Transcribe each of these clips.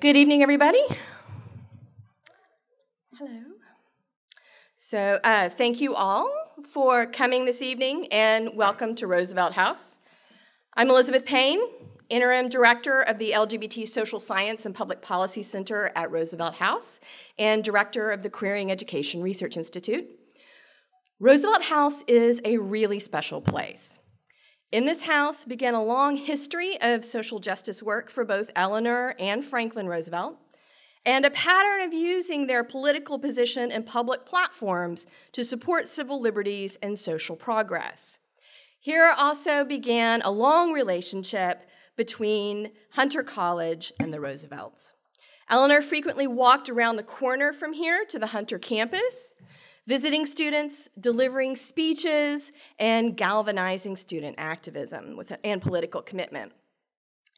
Good evening, everybody. Hello. So, uh, thank you all for coming this evening and welcome to Roosevelt House. I'm Elizabethe Payne, Interim Director of the LGBT Social Science and Public Policy Center at Roosevelt House and Director of the Queering Education Research Institute. Roosevelt House is a really special place. In this house began a long history of social justice work for both Eleanor and Franklin Roosevelt, and a pattern of using their political position and public platforms to support civil liberties and social progress. Here also began a long relationship between Hunter College and the Roosevelts. Eleanor frequently walked around the corner from here to the Hunter campus, visiting students, delivering speeches, and galvanizing student activism with, and political commitment.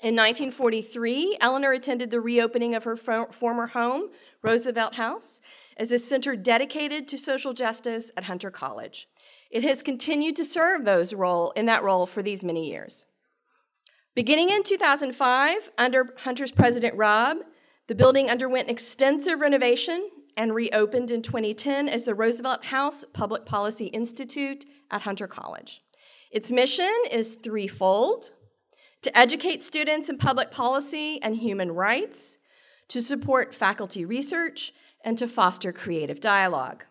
In 1943, Eleanor attended the reopening of her former home, Roosevelt House, as a center dedicated to social justice at Hunter College. It has continued to serve those role in that role for these many years. Beginning in 2005, under Hunter's president Raab, the building underwent extensive renovation and reopened in 2010 as the Roosevelt House Public Policy Institute at Hunter College. Its mission is threefold to educate students in public policy and human rights, to support faculty research, and to foster creative dialogue.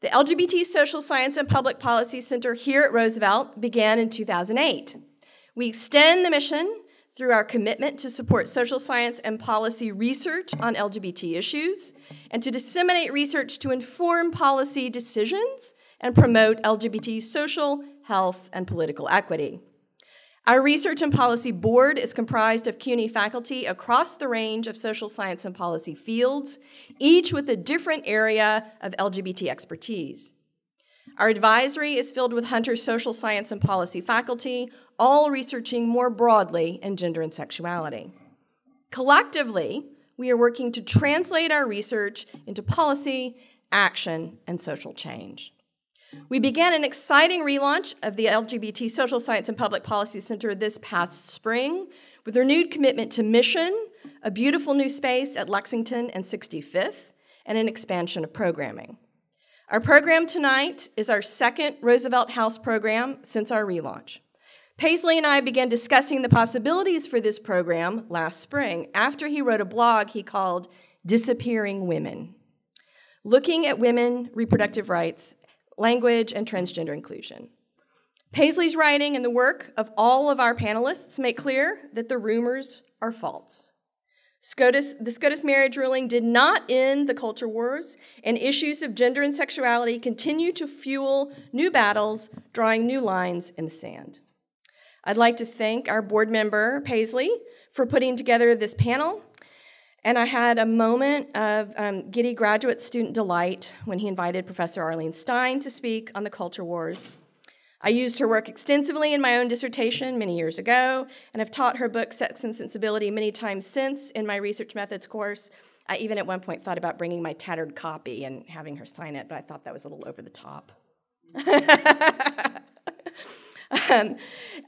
The LGBT Social Science and Public Policy Center here at Roosevelt began in 2008. We extend the mission through our commitment to support social science and policy research on LGBT issues and to disseminate research to inform policy decisions and promote LGBT social, health, and political equity. Our Research and Policy Board is comprised of CUNY faculty across the range of social science and policy fields, each with a different area of LGBT expertise. Our advisory is filled with Hunter's social science and policy faculty, all researching more broadly in gender and sexuality. Collectively, we are working to translate our research into policy, action, and social change. We began an exciting relaunch of the LGBT Social Science and Public Policy Center this past spring with renewed commitment to mission, a beautiful new space at Lexington and 65th, and an expansion of programming. Our program tonight is our second Roosevelt House program since our relaunch. Paisley and I began discussing the possibilities for this program last spring after he wrote a blog he called Disappearing Women, looking at women, reproductive rights, language, and transgender inclusion. Paisley's writing and the work of all of our panelists make clear that the rumors are false. SCOTUS, the SCOTUS marriage ruling did not end the culture wars, and issues of gender and sexuality continue to fuel new battles, drawing new lines in the sand. I'd like to thank our board member, Paisley, for putting together this panel. And I had a moment of um, giddy graduate student delight when he invited Professor Arlene Stein to speak on the culture wars I used her work extensively in my own dissertation many years ago, and have taught her book Sex and Sensibility many times since in my research methods course. I even at one point thought about bringing my tattered copy and having her sign it, but I thought that was a little over the top. um,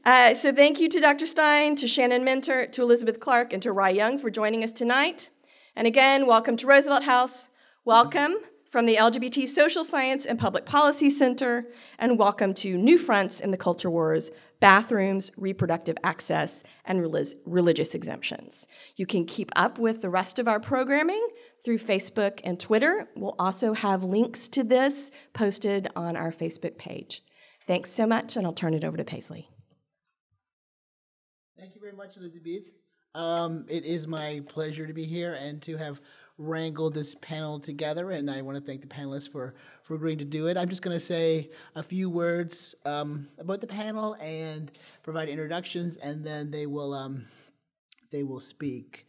uh, so thank you to Dr. Stein, to Shannon Minter, to Elizabeth Clark, and to Rye Young for joining us tonight. And again, welcome to Roosevelt House. Welcome from the LGBT Social Science and Public Policy Center, and welcome to New Fronts in the Culture Wars Bathrooms, Reproductive Access, and Religious Exemptions. You can keep up with the rest of our programming through Facebook and Twitter. We'll also have links to this posted on our Facebook page. Thanks so much, and I'll turn it over to Paisley. Thank you very much, Elizabeth. Um, it is my pleasure to be here and to have wrangled this panel together, and I want to thank the panelists for, for agreeing to do it. I'm just going to say a few words um, about the panel and provide introductions, and then they will um, they will speak.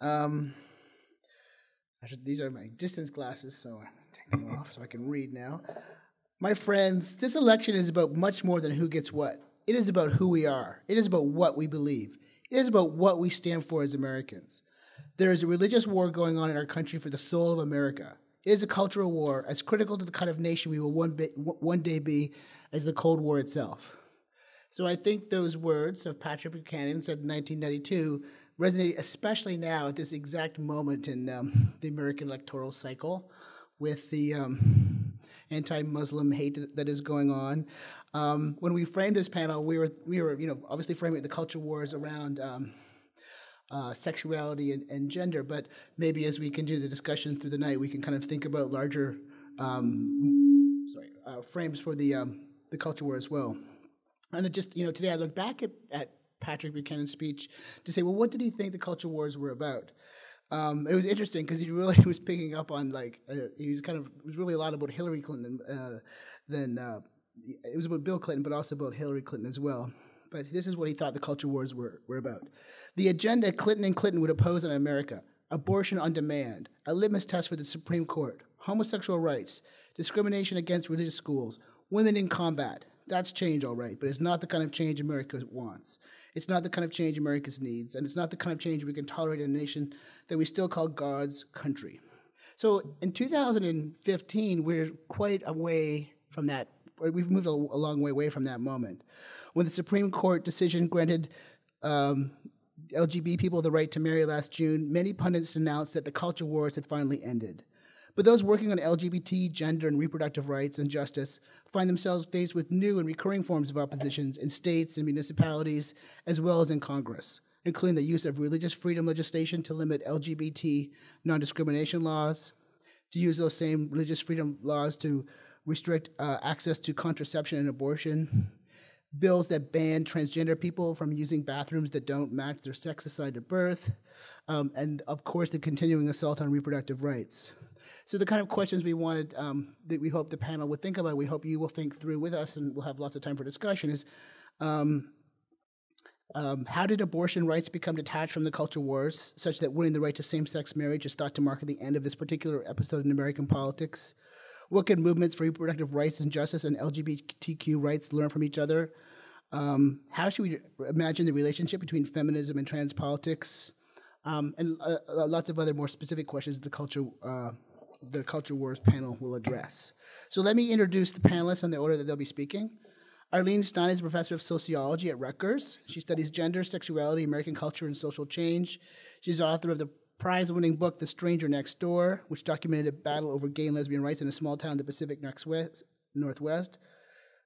Um, should, these are my distance glasses, so I'm take them off so I can read now. My friends, this election is about much more than who gets what. It is about who we are. It is about what we believe. It is about what we stand for as Americans. There is a religious war going on in our country for the soul of America. It is a cultural war as critical to the kind of nation we will one, be, one day be as the Cold War itself. So I think those words of Patrick Buchanan said in 1992 resonate especially now at this exact moment in um, the American electoral cycle with the um, anti-Muslim hate that is going on. Um, when we framed this panel, we were we were you know obviously framing the culture wars around um, uh, sexuality and, and, gender, but maybe as we continue the discussion through the night, we can kind of think about larger um, sorry uh, frames for the um, the culture war as well. And it just you know today I look back at, at Patrick Buchanan's speech to say, well, what did he think the culture wars were about? Um, it was interesting because he really was picking up on like uh, he was kind of it was really a lot about Hillary Clinton uh, than uh, it was about Bill Clinton, but also about Hillary Clinton as well. But this is what he thought the culture wars were, were about. The agenda Clinton and Clinton would oppose in America abortion on demand, a litmus test for the Supreme Court, homosexual rights, discrimination against religious schools, women in combat. That's change, all right, but it's not the kind of change America wants. It's not the kind of change America needs, and it's not the kind of change we can tolerate in a nation that we still call God's country. So in 2015, we're quite away from that we've moved a, a, long way away from that moment. When the Supreme Court decision granted um, LGBT people the right to marry last June, many pundits announced that the culture wars had finally ended. But those working on LGBT, gender, and reproductive rights and justice find themselves faced with new and recurring forms of oppositions in states and municipalities, as well as in Congress, including the use of religious freedom legislation to limit LGBT non discrimination laws, to use those same religious freedom laws to restrict uh, access to contraception and abortion, bills that ban transgender people from using bathrooms that don't match their sex assigned at birth, um, and of course, the continuing assault on reproductive rights. So, the kind of questions we wanted um, that we hope the panel would think about, we hope you will think through with us, and we'll have lots of time for discussion, is um, um, how did abortion rights become detached from the culture wars, such that winning the right to same sex marriage is thought to mark the end of this particular episode in American politics? What can movements for reproductive rights and justice and LGBTQ rights learn from each other? Um, how should we imagine the relationship between feminism and trans politics? Um, and uh, uh, lots of other more specific questions the culture, uh, the Culture Wars panel will address. So let me introduce the panelists in the order that they'll be speaking. Arlene Stein is a professor of sociology at Rutgers. She studies gender, sexuality, American culture, and social change. She's author of the prize winning book, The Stranger Next Door, which documented a battle over gay and lesbian rights in a small town in the Pacific Northwest.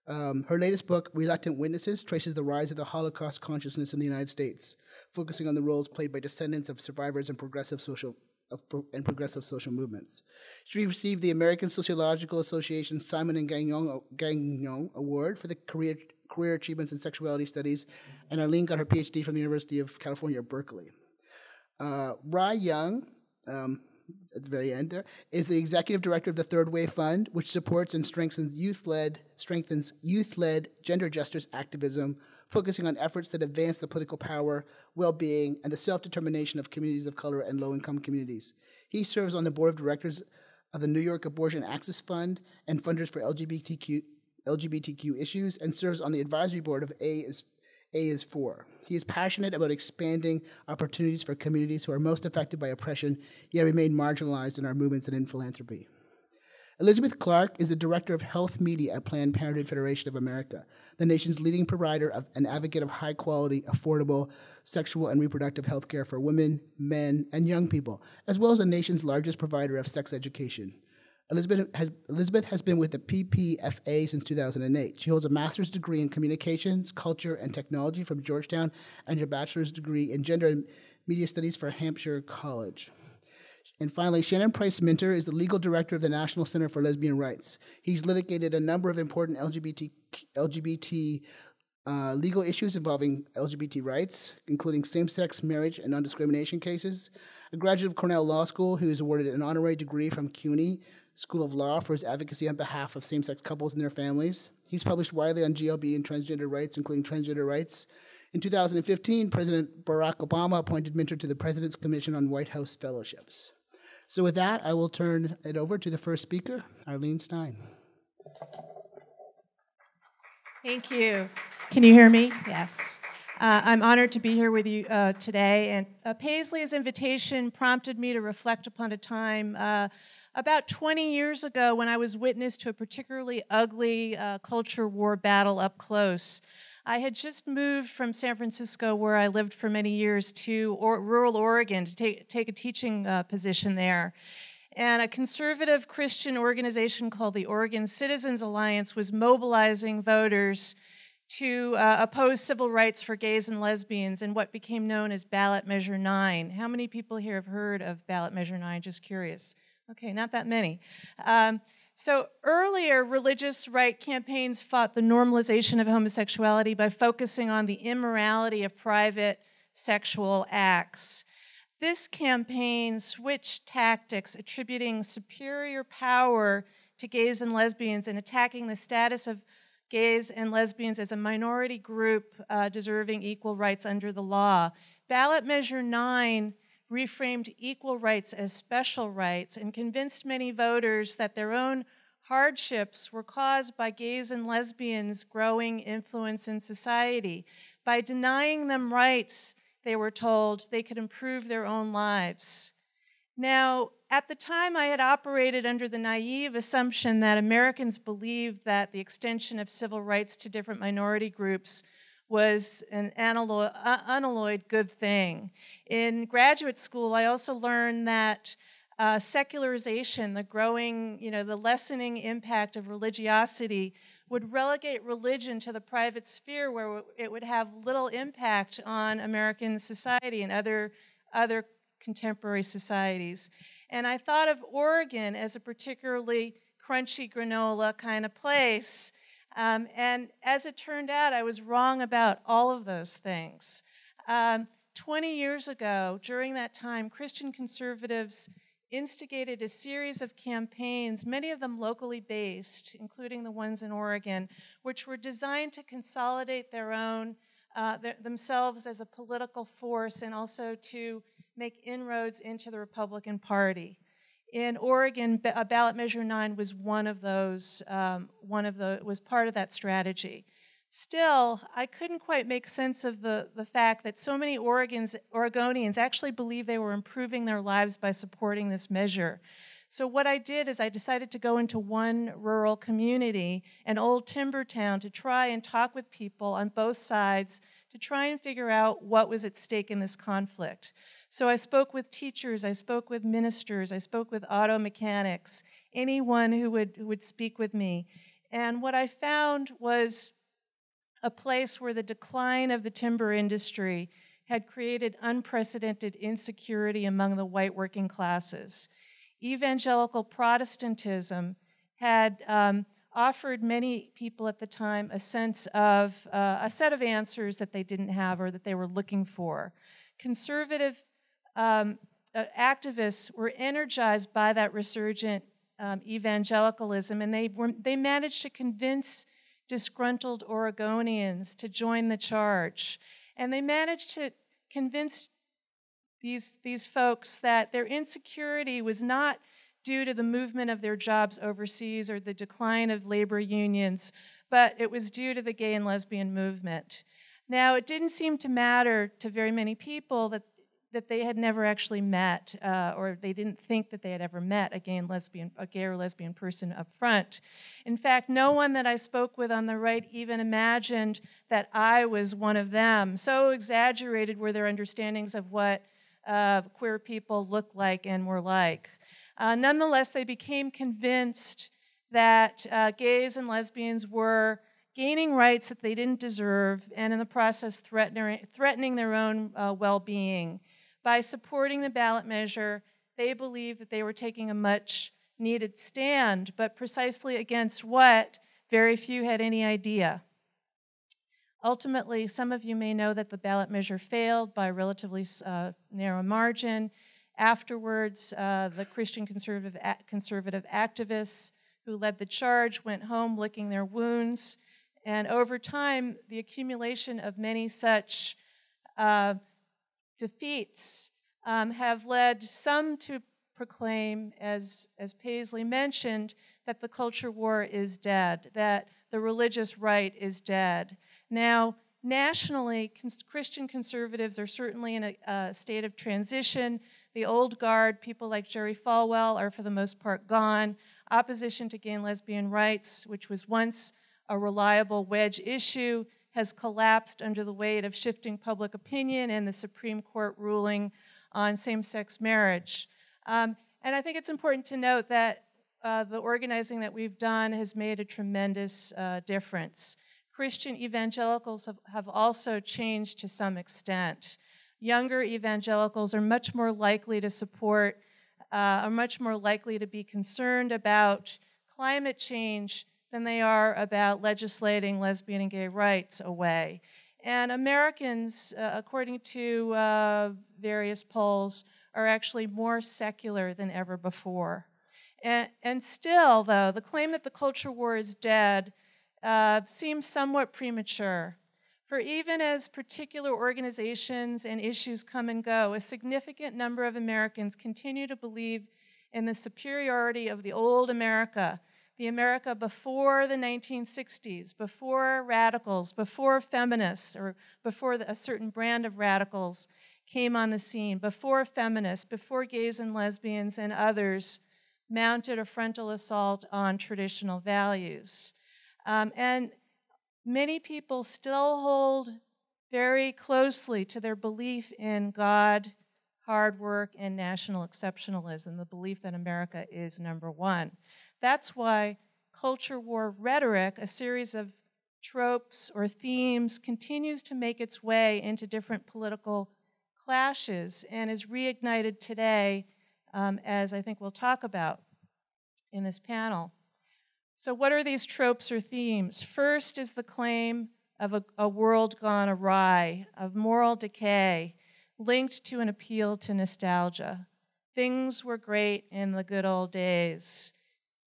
Um, her latest book, Reluctant Witnesses, traces the rise of the Holocaust consciousness in the United States, focusing on the roles played by descendants of survivors and progressive social of pro- and progressive social movements. She received the American Sociological Association Simon and Gagnon, Gagnon Award for the career career achievements in sexuality studies, and Arlene got her PhD from the University of California, Berkeley. Uh, Young, um, at the very end there, is the executive director of the Third Wave Fund, which supports and strengthens youth-led strengthens youth-led gender justice activism, focusing on efforts that advance the political power, well-being, and the self-determination of communities of color and low-income communities. He serves on the board of directors of the New York Abortion Access Fund and funders for LGBTQ LGBTQ issues, and serves on the advisory board of A is A is For. He is passionate about expanding opportunities for communities who are most affected by oppression, yet remain marginalized in our movements and in philanthropy. Elizabeth Clark is the director of health media at Planned Parenthood Federation of America, the nation's leading provider of an advocate of high quality, affordable sexual and reproductive health care for women, men, and young people, as well as the nation's largest provider of sex education. Elizabeth has, Elizabeth has been with the PPFA since 2008. She holds a master's degree in communications, culture, and technology from Georgetown and her bachelor's degree in gender and media studies for Hampshire College. And finally, Shannon Price Minter is the legal director of the National Center for Lesbian Rights. He's litigated a number of important LGBT, LGBT uh, legal issues involving LGBT rights, including same sex marriage and non discrimination cases. A graduate of Cornell Law School who is awarded an honorary degree from CUNY School of Law for his advocacy on behalf of same sex couples and their families. He's published widely on GLB and transgender rights, including transgender rights. In 2015, President Barack Obama appointed Minter to the President's Commission on White House Fellowships. So, with that, I will turn it over to the first speaker, Arlene Stein. Thank you. Can you hear me? Yes. Uh, I'm honored to be here with you uh, today, and uh, Paisley's invitation prompted me to reflect upon a time uh, about 20 years ago when I was witness to a particularly ugly uh, culture war battle up close. I had just moved from San Francisco, where I lived for many years, to or, rural Oregon to take, take a teaching uh, position there. And a conservative Christian organization called the Oregon Citizens Alliance was mobilizing voters to uh, oppose civil rights for gays and lesbians in what became known as Ballot Measure 9. How many people here have heard of Ballot Measure 9? Just curious. Okay, not that many. Um, so earlier, religious right campaigns fought the normalization of homosexuality by focusing on the immorality of private sexual acts. This campaign switched tactics, attributing superior power to gays and lesbians and attacking the status of gays and lesbians as a minority group uh, deserving equal rights under the law. Ballot Measure 9 reframed equal rights as special rights and convinced many voters that their own hardships were caused by gays and lesbians' growing influence in society. By denying them rights, they were told they could improve their own lives. Now, at the time, I had operated under the naive assumption that Americans believed that the extension of civil rights to different minority groups was an unalloyed good thing. In graduate school, I also learned that uh, secularization, the growing, you know, the lessening impact of religiosity would relegate religion to the private sphere where it would have little impact on American society and other, other contemporary societies. And I thought of Oregon as a particularly crunchy granola kind of place. Um, and as it turned out, I was wrong about all of those things. Um, 20 years ago, during that time, Christian conservatives instigated a series of campaigns, many of them locally based, including the ones in Oregon, which were designed to consolidate their own, uh, their, themselves as a political force and also to make inroads into the Republican Party. In Oregon, a ballot measure 9 was one of those, um, one of the, was part of that strategy. Still, I couldn't quite make sense of the, the fact that so many Oregons, Oregonians actually believe they were improving their lives by supporting this measure. So, what I did is I decided to go into one rural community, an old timber town, to try and talk with people on both sides to try and figure out what was at stake in this conflict. So I spoke with teachers, I spoke with ministers, I spoke with auto mechanics, anyone who would, who would speak with me. And what I found was a place where the decline of the timber industry had created unprecedented insecurity among the white working classes. Evangelical Protestantism had um, offered many people at the time a sense of uh, a set of answers that they didn't have or that they were looking for. Conservative um, uh, activists were energized by that resurgent um, evangelicalism, and they, were, they managed to convince disgruntled Oregonians to join the charge. And they managed to convince these, these folks that their insecurity was not due to the movement of their jobs overseas or the decline of labor unions, but it was due to the gay and lesbian movement. Now, it didn't seem to matter to very many people that that they had never actually met, uh, or they didn't think that they had ever met a gay lesbian, a gay or lesbian person up front. In fact, no one that I spoke with on the right even imagined that I was one of them. So exaggerated were their understandings of what uh, queer people looked like and were like. Uh, nonetheless, they became convinced that uh, gays and lesbians were gaining rights that they didn't deserve, and in the process, threatening, threatening their own uh, well being. By supporting the ballot measure, they believed that they were taking a much needed stand, but precisely against what very few had any idea. Ultimately, some of you may know that the ballot measure failed by a relatively uh, narrow margin. Afterwards, uh, the Christian conservative, conservative activists who led the charge went home licking their wounds. And over time, the accumulation of many such uh, defeats um, have led some to proclaim, as, as Paisley mentioned, that the culture war is dead, that the religious right is dead. Now, nationally, cons- Christian conservatives are certainly in a, a state of transition. The old guard, people like Jerry Falwell, are for the most part gone. Opposition to gay and lesbian rights, which was once a reliable wedge issue, has collapsed under the weight of shifting public opinion and the Supreme Court ruling on same sex marriage. Um, and I think it's important to note that uh, the organizing that we've done has made a tremendous uh, difference. Christian evangelicals have, have also changed to some extent. Younger evangelicals are much more likely to support, uh, are much more likely to be concerned about climate change than they are about legislating lesbian and gay rights away. And Americans, uh, according to uh, various polls, are actually more secular than ever before. And, and still, though, the claim that the culture war is dead uh, seems somewhat premature. For even as particular organizations and issues come and go, a significant number of Americans continue to believe in the superiority of the old America, the America before the 1960s, before radicals, before feminists, or before a certain brand of radicals came on the scene, before feminists, before gays and lesbians and others mounted a frontal assault on traditional values. Um, and many people still hold very closely to their belief in God, hard work, and national exceptionalism, the belief that America is number one. That's why culture war rhetoric, a series of tropes or themes, continues to make its way into different political clashes and is reignited today, um, as I think we'll talk about in this panel. So, what are these tropes or themes? First is the claim of a, a world gone awry, of moral decay, linked to an appeal to nostalgia. Things were great in the good old days.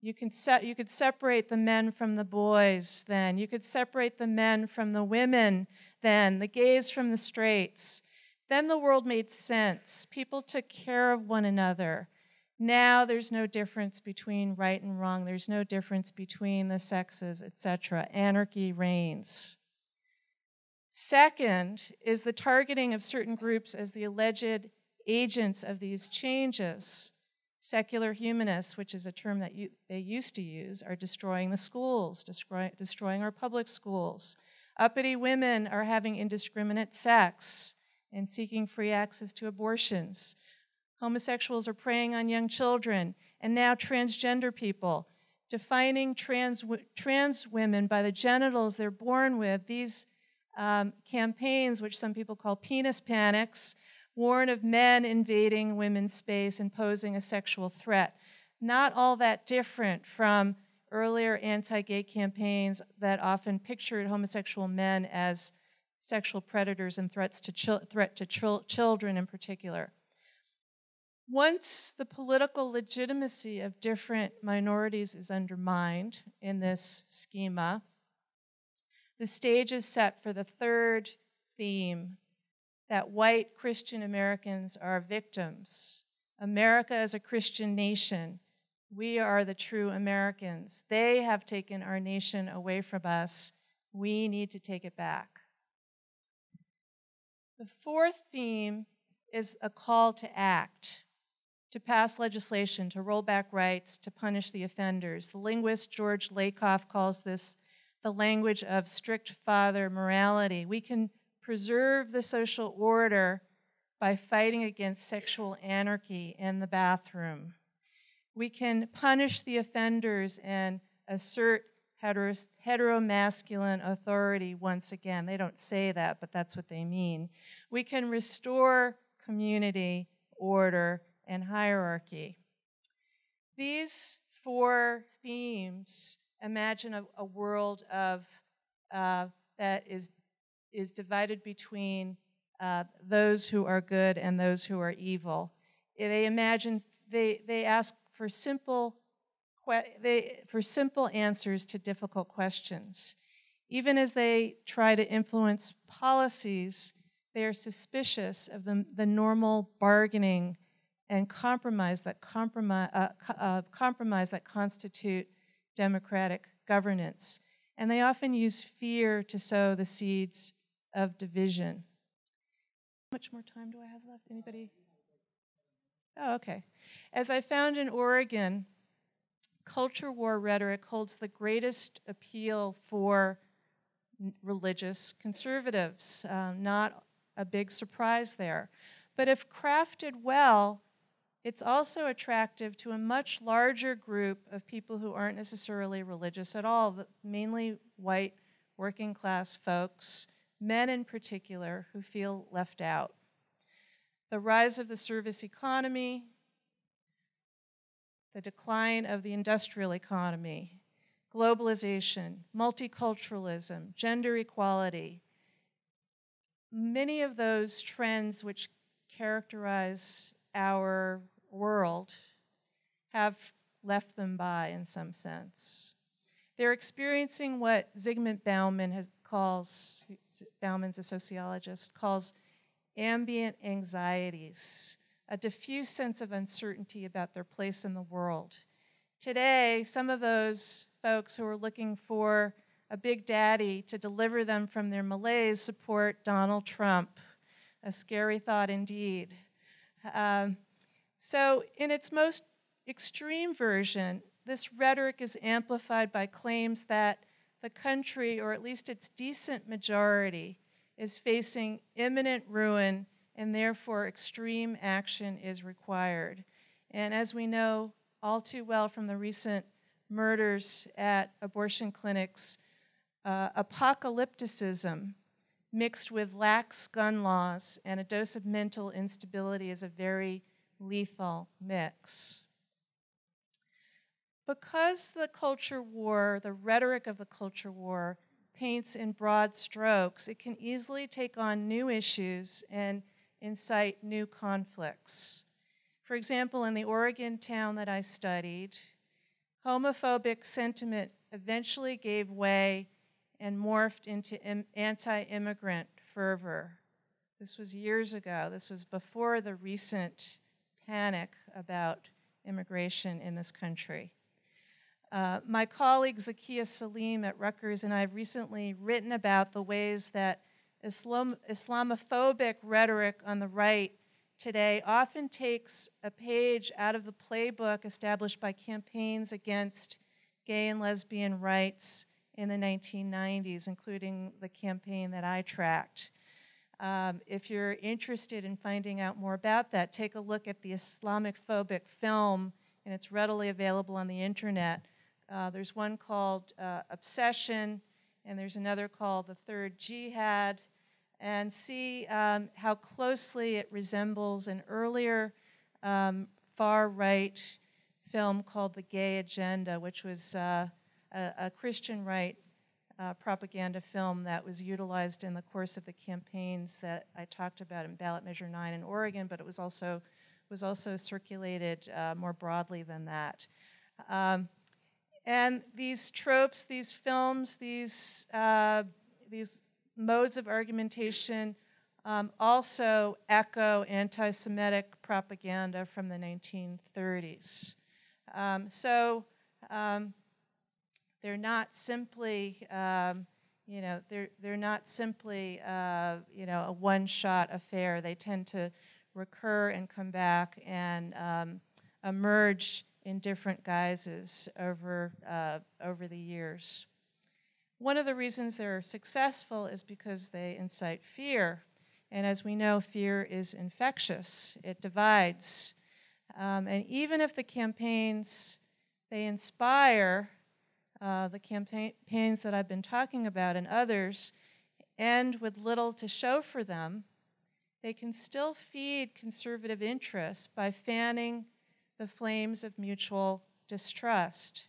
You, can se- you could separate the men from the boys then. You could separate the men from the women then, the gays from the straights. Then the world made sense. People took care of one another. Now there's no difference between right and wrong. There's no difference between the sexes, etc. Anarchy reigns. Second is the targeting of certain groups as the alleged agents of these changes. Secular humanists, which is a term that you, they used to use, are destroying the schools, destroy, destroying our public schools. Uppity women are having indiscriminate sex and seeking free access to abortions. Homosexuals are preying on young children, and now transgender people. Defining trans, trans women by the genitals they're born with, these um, campaigns, which some people call penis panics, warn of men invading women's space and posing a sexual threat. Not all that different from earlier anti gay campaigns that often pictured homosexual men as sexual predators and threats to chil- threat to chil- children in particular. Once the political legitimacy of different minorities is undermined in this schema, the stage is set for the third theme that white Christian Americans are victims. America is a Christian nation. We are the true Americans. They have taken our nation away from us. We need to take it back. The fourth theme is a call to act, to pass legislation, to roll back rights, to punish the offenders. The linguist George Lakoff calls this the language of strict father morality. We can preserve the social order by fighting against sexual anarchy in the bathroom. We can punish the offenders and assert heteromasculine authority once again. They don't say that, but that's what they mean. We can restore community, order, and hierarchy. These four themes imagine a, a world of uh, that is is divided between uh, those who are good and those who are evil. They imagine they they ask for simple they, for simple answers to difficult questions. Even as they try to influence policies, they are suspicious of the, the normal bargaining and compromise that compromise, uh, uh, compromise that constitute democratic governance. And they often use fear to sow the seeds of division. How much more time do I have left? Anybody? Oh, okay. As I found in Oregon, culture war rhetoric holds the greatest appeal for religious conservatives. Um, not a big surprise there. But if crafted well, it's also attractive to a much larger group of people who aren't necessarily religious at all, mainly white working class folks, men in particular, who feel left out. The rise of the service economy, the decline of the industrial economy, globalization, multiculturalism, gender equality, many of those trends which characterize our world have left them by in some sense. They're experiencing what Zygmunt Bauman has, calls, Bauman's a sociologist, calls ambient anxieties, a diffuse sense of uncertainty about their place in the world. Today, some of those folks who are looking for a big daddy to deliver them from their malaise support Donald Trump. A scary thought indeed. Um, so, in its most extreme version, this rhetoric is amplified by claims that the country, or at least its decent majority, is facing imminent ruin and therefore extreme action is required. And as we know all too well from the recent murders at abortion clinics, uh, apocalypticism mixed with lax gun laws and a dose of mental instability is a very lethal mix. Because the culture war, the rhetoric of the culture war, paints in broad strokes, it can easily take on new issues and incite new conflicts. For example, in the Oregon town that I studied, homophobic sentiment eventually gave way and morphed into anti immigrant fervor. This was years ago. This was before the recent panic about immigration in this country. Uh, my colleague Zakia Salime at Rutgers and I have recently written about the ways that Islam, Islamophobic rhetoric on the right today often takes a page out of the playbook established by campaigns against gay and lesbian rights in the 1990s, including the campaign that I tracked. Um, if you're interested in finding out more about that, take a look at the Islamic phobic film, and it's readily available on the internet. Uh, there's one called uh, Obsession, and there's another called The Third Jihad, and see um, how closely it resembles an earlier um, far right film called The Gay Agenda, which was uh, a, a Christian right uh, propaganda film that was utilized in the course of the campaigns that I talked about in ballot measure 9 in Oregon, but it was also was also circulated uh, more broadly than that. Um, and these tropes, these films, these uh, these modes of argumentation um, also echo anti-Semitic propaganda from the 1930s. Um, so um, they're not simply, um, you know, they're, they're not simply, uh, you know, a one-shot affair. They tend to recur and come back and um, emerge in different guises over, uh, over the years. One of the reasons they're successful is because they incite fear. And as we know, fear is infectious, it divides. Um, and even if the campaigns they inspire uh, the campaigns that I've been talking about and others end with little to show for them, they can still feed conservative interests by fanning the flames of mutual distrust.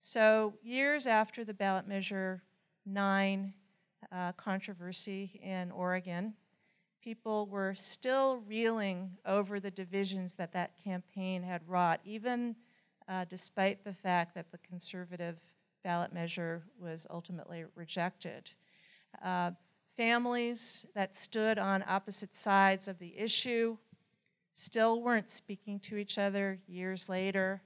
So, years after the ballot measure 9 uh, controversy in Oregon, people were still reeling over the divisions that that campaign had wrought, even uh, despite the fact that the conservative ballot measure was ultimately rejected. Uh, families that stood on opposite sides of the issue still weren't speaking to each other years later.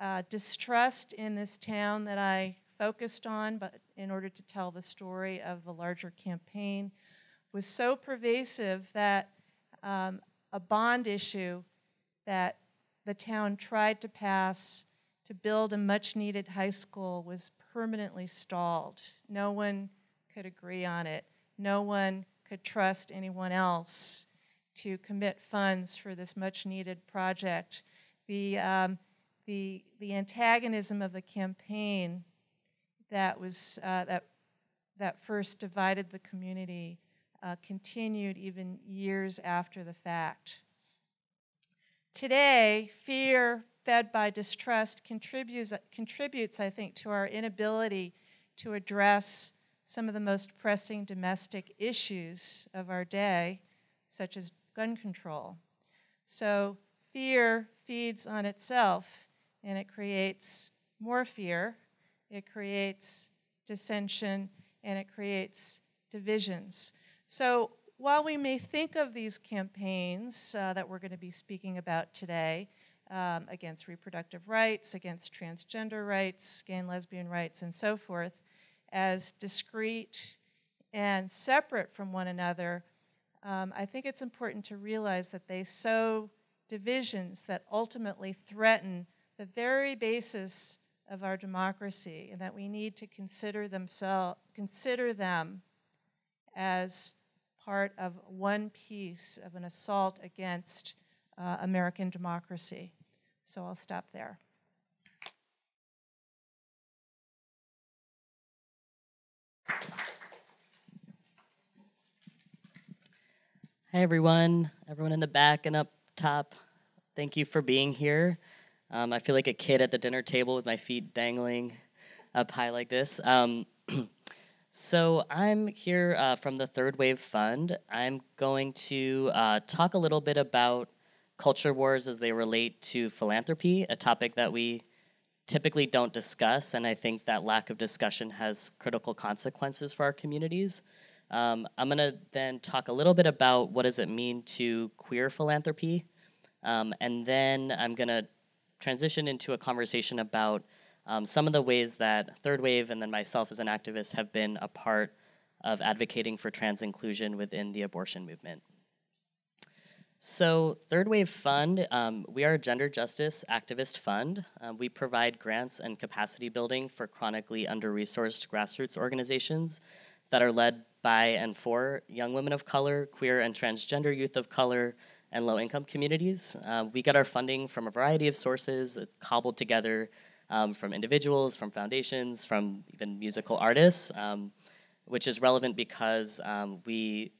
Uh, distrust in this town that I focused on, but in order to tell the story of the larger campaign, was so pervasive that um, a bond issue that the town tried to pass to build a much needed high school was permanently stalled. No one could agree on it. No one could trust anyone else to commit funds for this much needed project. The, um, the, the antagonism of the campaign that, was, uh, that, that first divided the community uh, continued even years after the fact. Today, fear fed by distrust contributes, contributes, I think, to our inability to address some of the most pressing domestic issues of our day, such as gun control. So, fear feeds on itself and it creates more fear, it creates dissension, and it creates divisions. So, while we may think of these campaigns uh, that we're going to be speaking about today um, against reproductive rights, against transgender rights, gay and lesbian rights, and so forth, as discrete and separate from one another, um, I think it's important to realize that they sow divisions that ultimately threaten the very basis of our democracy, and that we need to consider themselves consider them as part of one piece of an assault against uh, American democracy. So I'll stop there. Hi, everyone. Everyone in the back and up top. Thank you for being here. Um, I feel like a kid at the dinner table with my feet dangling up high like this. Um, so, I'm here uh, from the Third Wave Fund. I'm going to uh, talk a little bit about culture wars as they relate to philanthropy, a topic that we typically don't discuss, and I think that lack of discussion has critical consequences for our communities. Um, I'm going to then talk a little bit about what does it mean to queer philanthropy, um, and then I'm going to transition into a conversation about um, some of the ways that Third Wave and then myself as an activist have been a part of advocating for trans inclusion within the abortion movement. So, Third Wave Fund, um, we are a gender justice activist fund. Uh, we provide grants and capacity building for chronically under resourced grassroots organizations that are led by and for young women of color, queer and transgender youth of color, and low income communities. Uh, we get our funding from a variety of sources, uh, cobbled together um, from individuals, from foundations, from even musical artists, um, which is relevant because um, we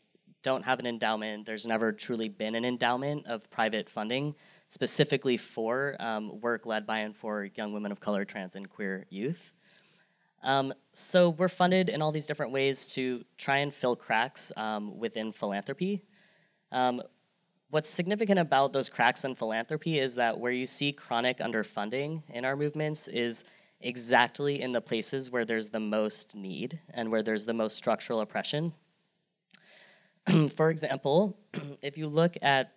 don't have an endowment. There's never truly been an endowment of private funding specifically for um, work led by and for young women of color, trans, and queer youth. Um, so we're funded in all these different ways to try and fill cracks um, within philanthropy. Um, what's significant about those cracks in philanthropy is that where you see chronic underfunding in our movements is exactly in the places where there's the most need and where there's the most structural oppression. For example, if you look at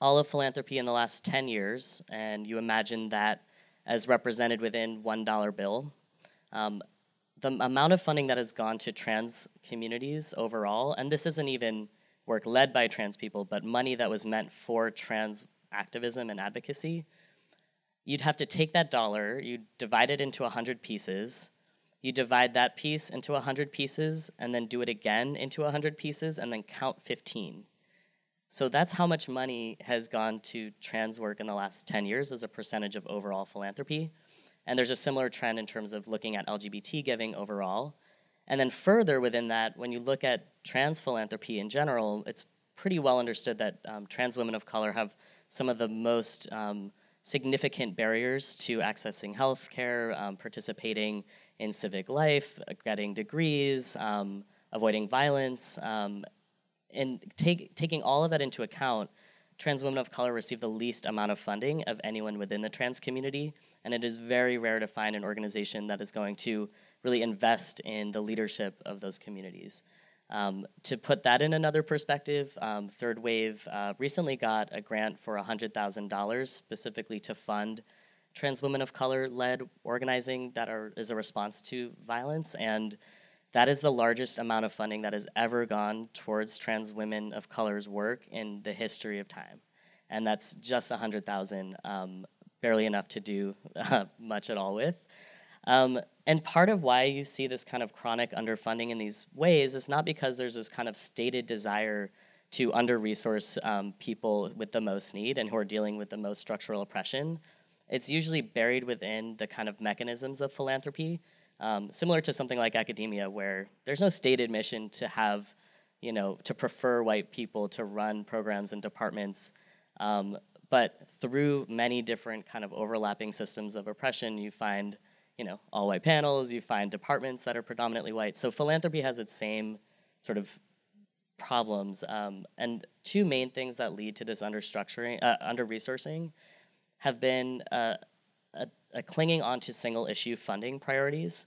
all of philanthropy in the last 10 years and you imagine that as represented within $1 bill, um, the amount of funding that has gone to trans communities overall, and this isn't even work led by trans people, but money that was meant for trans activism and advocacy, you'd have to take that dollar, you divide it into 100 pieces, you divide that piece into 100 pieces, and then do it again into 100 pieces, and then count 15. So that's how much money has gone to trans work in the last 10 years as a percentage of overall philanthropy. And there's a similar trend in terms of looking at LGBT giving overall. And then further within that, when you look at trans philanthropy in general, it's pretty well understood that um, trans women of color have some of the most um, significant barriers to accessing healthcare, um, participating in civic life, getting degrees, um, avoiding violence. Um, and take, taking all of that into account, trans women of color receive the least amount of funding of anyone within the trans community and it is very rare to find an organization that is going to really invest in the leadership of those communities. Um, to put that in another perspective, um, Third Wave uh, recently got a grant for $100,000 specifically to fund trans women of color led organizing that are, is a response to violence. And that is the largest amount of funding that has ever gone towards trans women of color's work in the history of time. And that's just 100,000 um, barely enough to do uh, much at all with. Um, and part of why you see this kind of chronic underfunding in these ways is not because there's this kind of stated desire to under resource um, people with the most need and who are dealing with the most structural oppression. It's usually buried within the kind of mechanisms of philanthropy, um, similar to something like academia, where there's no stated mission to have, you know, to prefer white people to run programs and departments. Um, but through many different kind of overlapping systems of oppression, you find, you know, all white panels, you find departments that are predominantly white. So philanthropy has its same sort of problems. Um, and two main things that lead to this understructuring, uh, under resourcing, have been uh, a, a, clinging onto single issue funding priorities,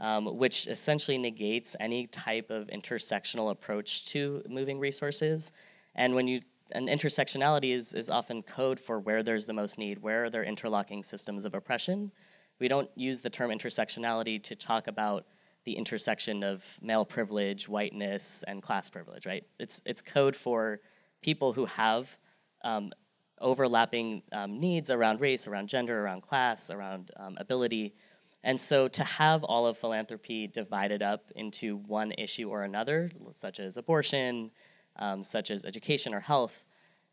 um, which essentially negates any type of intersectional approach to moving resources. And when you and intersectionality is, is often code for where there's the most need, where are there interlocking systems of oppression. We don't use the term intersectionality to talk about the intersection of male privilege, whiteness, and class privilege, right? It's, it's code for people who have um, overlapping um, needs around race, around gender, around class, around um, ability. And so to have all of philanthropy divided up into one issue or another, such as abortion, um, such as education or health,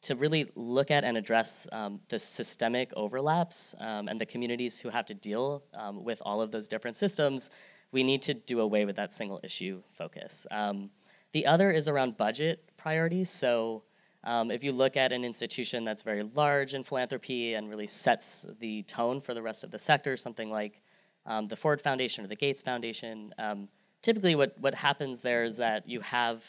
to really look at and address um, the systemic overlaps um, and the communities who have to deal with all of those different systems we need to do away with that single issue focus. Um, the other is around budget priorities. So um, if you look at an institution that's very large in philanthropy and really sets the tone for the rest of the sector, something like um, the Ford Foundation or the Gates Foundation, um, typically what, what happens there is that you have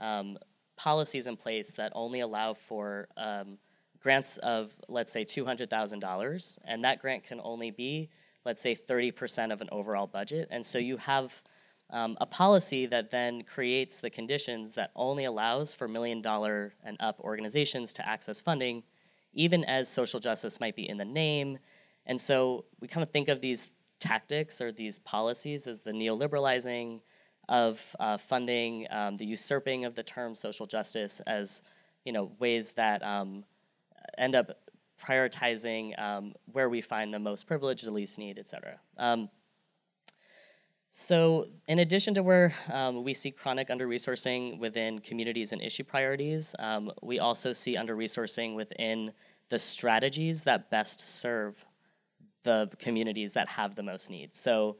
um, policies in place that only allow for um, grants of, let's say, $200,000, and that grant can only be let's say 30% of an overall budget. And so you have um, a policy that then creates the conditions that only allows for million dollar and up organizations to access funding, even as social justice might be in the name. And so we kind of think of these tactics or these policies as the neoliberalizing of uh, funding, um, the usurping of the term social justice as you know ways that um, end up prioritizing um, where we find the most privilege, the least need, et cetera. Um, so in addition to where um, we see chronic under-resourcing within communities and issue priorities, um, we also see under-resourcing within the strategies that best serve the communities that have the most needs. So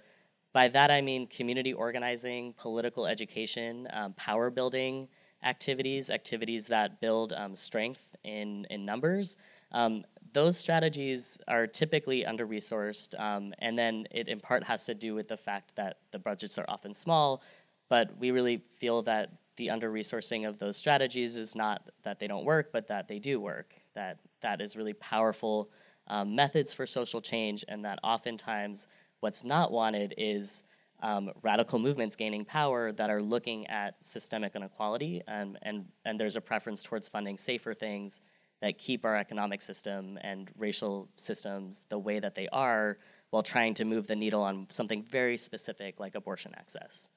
by that I mean community organizing, political education, um, power building activities, activities that build um, strength in, in numbers, um, those strategies are typically under resourced, um, and then it in part has to do with the fact that the budgets are often small, but we really feel that the under resourcing of those strategies is not that they don't work, but that they do work, that that is really powerful um, methods for social change, and that oftentimes what's not wanted is um, radical movements gaining power that are looking at systemic inequality, and, and, and there's a preference towards funding safer things that keep our economic system and racial systems the way that they are while trying to move the needle on something very specific like abortion access.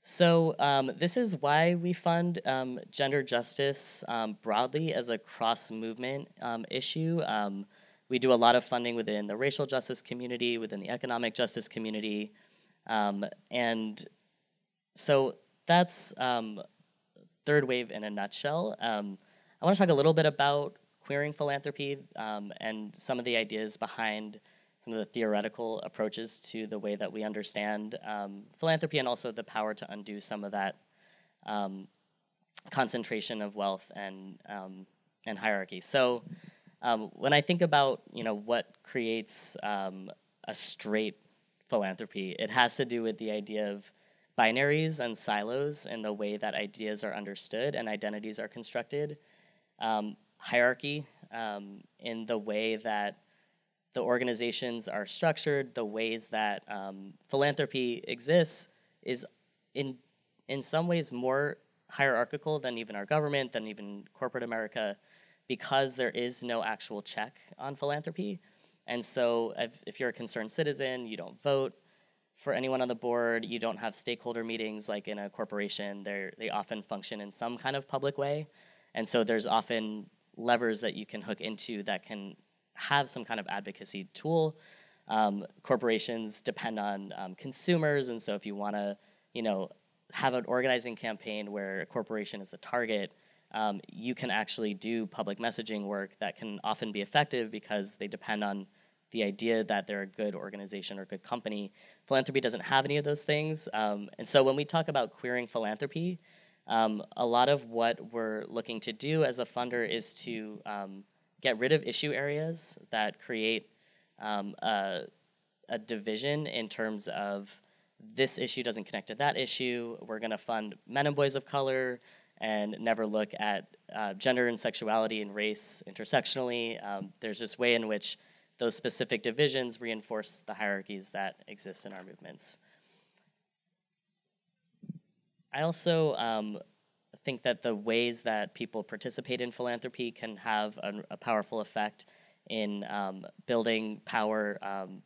So um, this is why we fund um, gender justice um, broadly as a cross-movement um, issue. Um, we do a lot of funding within the racial justice community, within the economic justice community, um, and so that's third wave in a nutshell. I want to talk a little bit about queering philanthropy um, and some of the ideas behind some of the theoretical approaches to the way that we understand um, philanthropy and also the power to undo some of that um, concentration of wealth and, um, and hierarchy. So um, when I think about you know, what creates um, a straight philanthropy, it has to do with the idea of binaries and silos and the way that ideas are understood and identities are constructed. Um, hierarchy um, in the way that the organizations are structured, the ways that um, philanthropy exists is in in some ways more hierarchical than even our government, than even corporate America, because there is no actual check on philanthropy. And so, if, if you're a concerned citizen, you don't vote for anyone on the board. You don't have stakeholder meetings like in a corporation. They they often function in some kind of public way. And so there's often levers that you can hook into that can have some kind of advocacy tool. Um, corporations depend on um, consumers, and so if you want to, you know, have an organizing campaign where a corporation is the target, um, you can actually do public messaging work that can often be effective because they depend on the idea that they're a good organization or a good company. Philanthropy doesn't have any of those things. Um, and so when we talk about queering philanthropy, um, a lot of what we're looking to do as a funder is to um, get rid of issue areas that create um, a, a division in terms of this issue doesn't connect to that issue. We're going to fund men and boys of color and never look at uh, gender and sexuality and race intersectionally. Um, there's this way in which those specific divisions reinforce the hierarchies that exist in our movements. I also um, think that the ways that people participate in philanthropy can have a, a powerful effect in um, building power, um,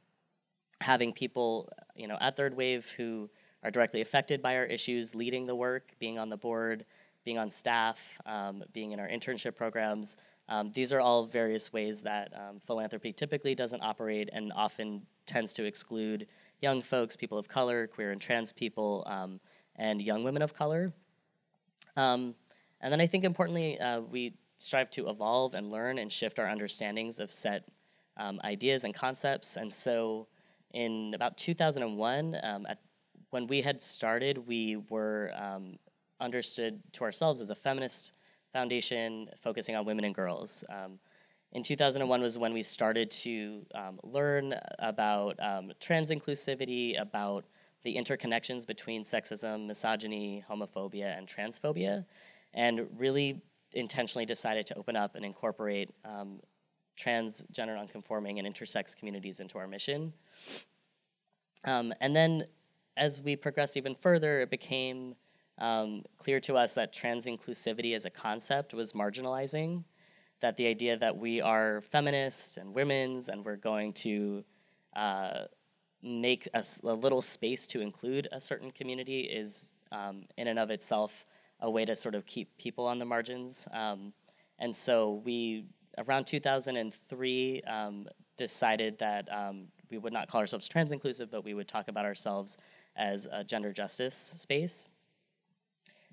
having people, you know, at Third Wave who are directly affected by our issues, leading the work, being on the board, being on staff, um, being in our internship programs. Um, these are all various ways that um, philanthropy typically doesn't operate and often tends to exclude young folks, people of color, queer and trans people, um, and young women of color. Um, and then I think importantly, uh, we strive to evolve and learn and shift our understandings of set ideas and concepts. And so in about 2001, um, at, when we had started, we were um, understood to ourselves as a feminist foundation focusing on women and girls. Um, in 2001 was when we started to um, learn about trans inclusivity, about the interconnections between sexism, misogyny, homophobia, and transphobia, and really intentionally decided to open up and incorporate um, transgender nonconforming and intersex communities into our mission. Um, and then as we progressed even further, it became um, clear to us that trans inclusivity as a concept was marginalizing, that the idea that we are feminists and women's and we're going to uh, make a, a, little space to include a certain community is um, in and of itself a way to sort of keep people on the margins. Um, and so we, around 2003, um, decided that um, we would not call ourselves trans inclusive, but we would talk about ourselves as a gender justice space.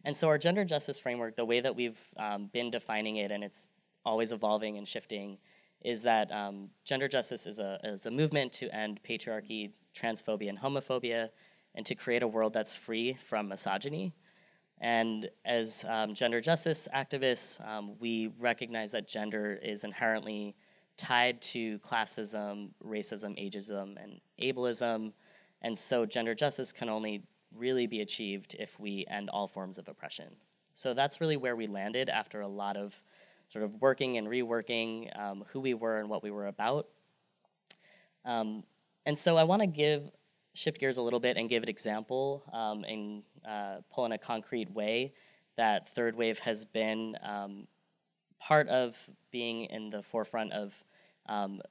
And so our gender justice framework, the way that we've um, been defining it, and it's always evolving and shifting, is that um, gender justice is a, is a movement to end patriarchy, transphobia, and homophobia, and to create a world that's free from misogyny. And as um, gender justice activists, um, we recognize that gender is inherently tied to classism, racism, ageism, and ableism. And so gender justice can only really be achieved if we end all forms of oppression. So that's really where we landed after a lot of sort of working and reworking um, who we were and what we were about. Um, and so I want to give shift gears a little bit and give an example um, and uh, pull in a concrete way that third wave has been um, part of being in the forefront of um,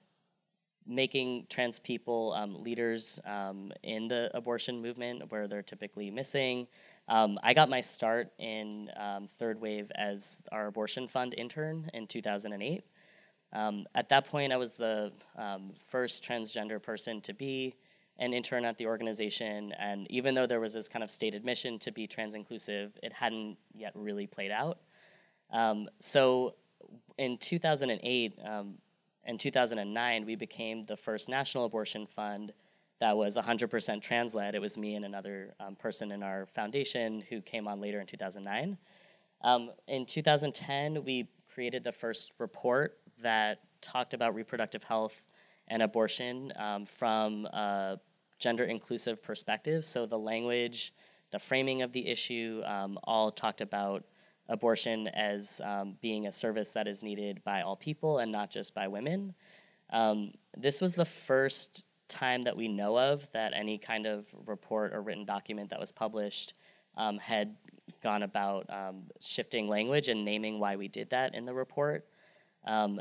making trans people um, leaders um, in the abortion movement where they're typically missing. Um, I got my start in um, Third Wave as our abortion fund intern in 2008. Um, at that point, I was the um, first transgender person to be an intern at the organization, and even though there was this kind of stated mission to be trans inclusive, it hadn't yet really played out. so in 2008, in 2009, we became the first national abortion fund that was 100% trans led. It was me and another um, person in our foundation who came on later in 2009. Um, in 2010, we created the first report that talked about reproductive health and abortion um, from a gender inclusive perspective. So the language, the framing of the issue, um, all talked about abortion as um, being a service that is needed by all people and not just by women. Um, this was the first time that we know of that any kind of report or written document that was published um, had gone about um, shifting language and naming why we did that in the report. Um,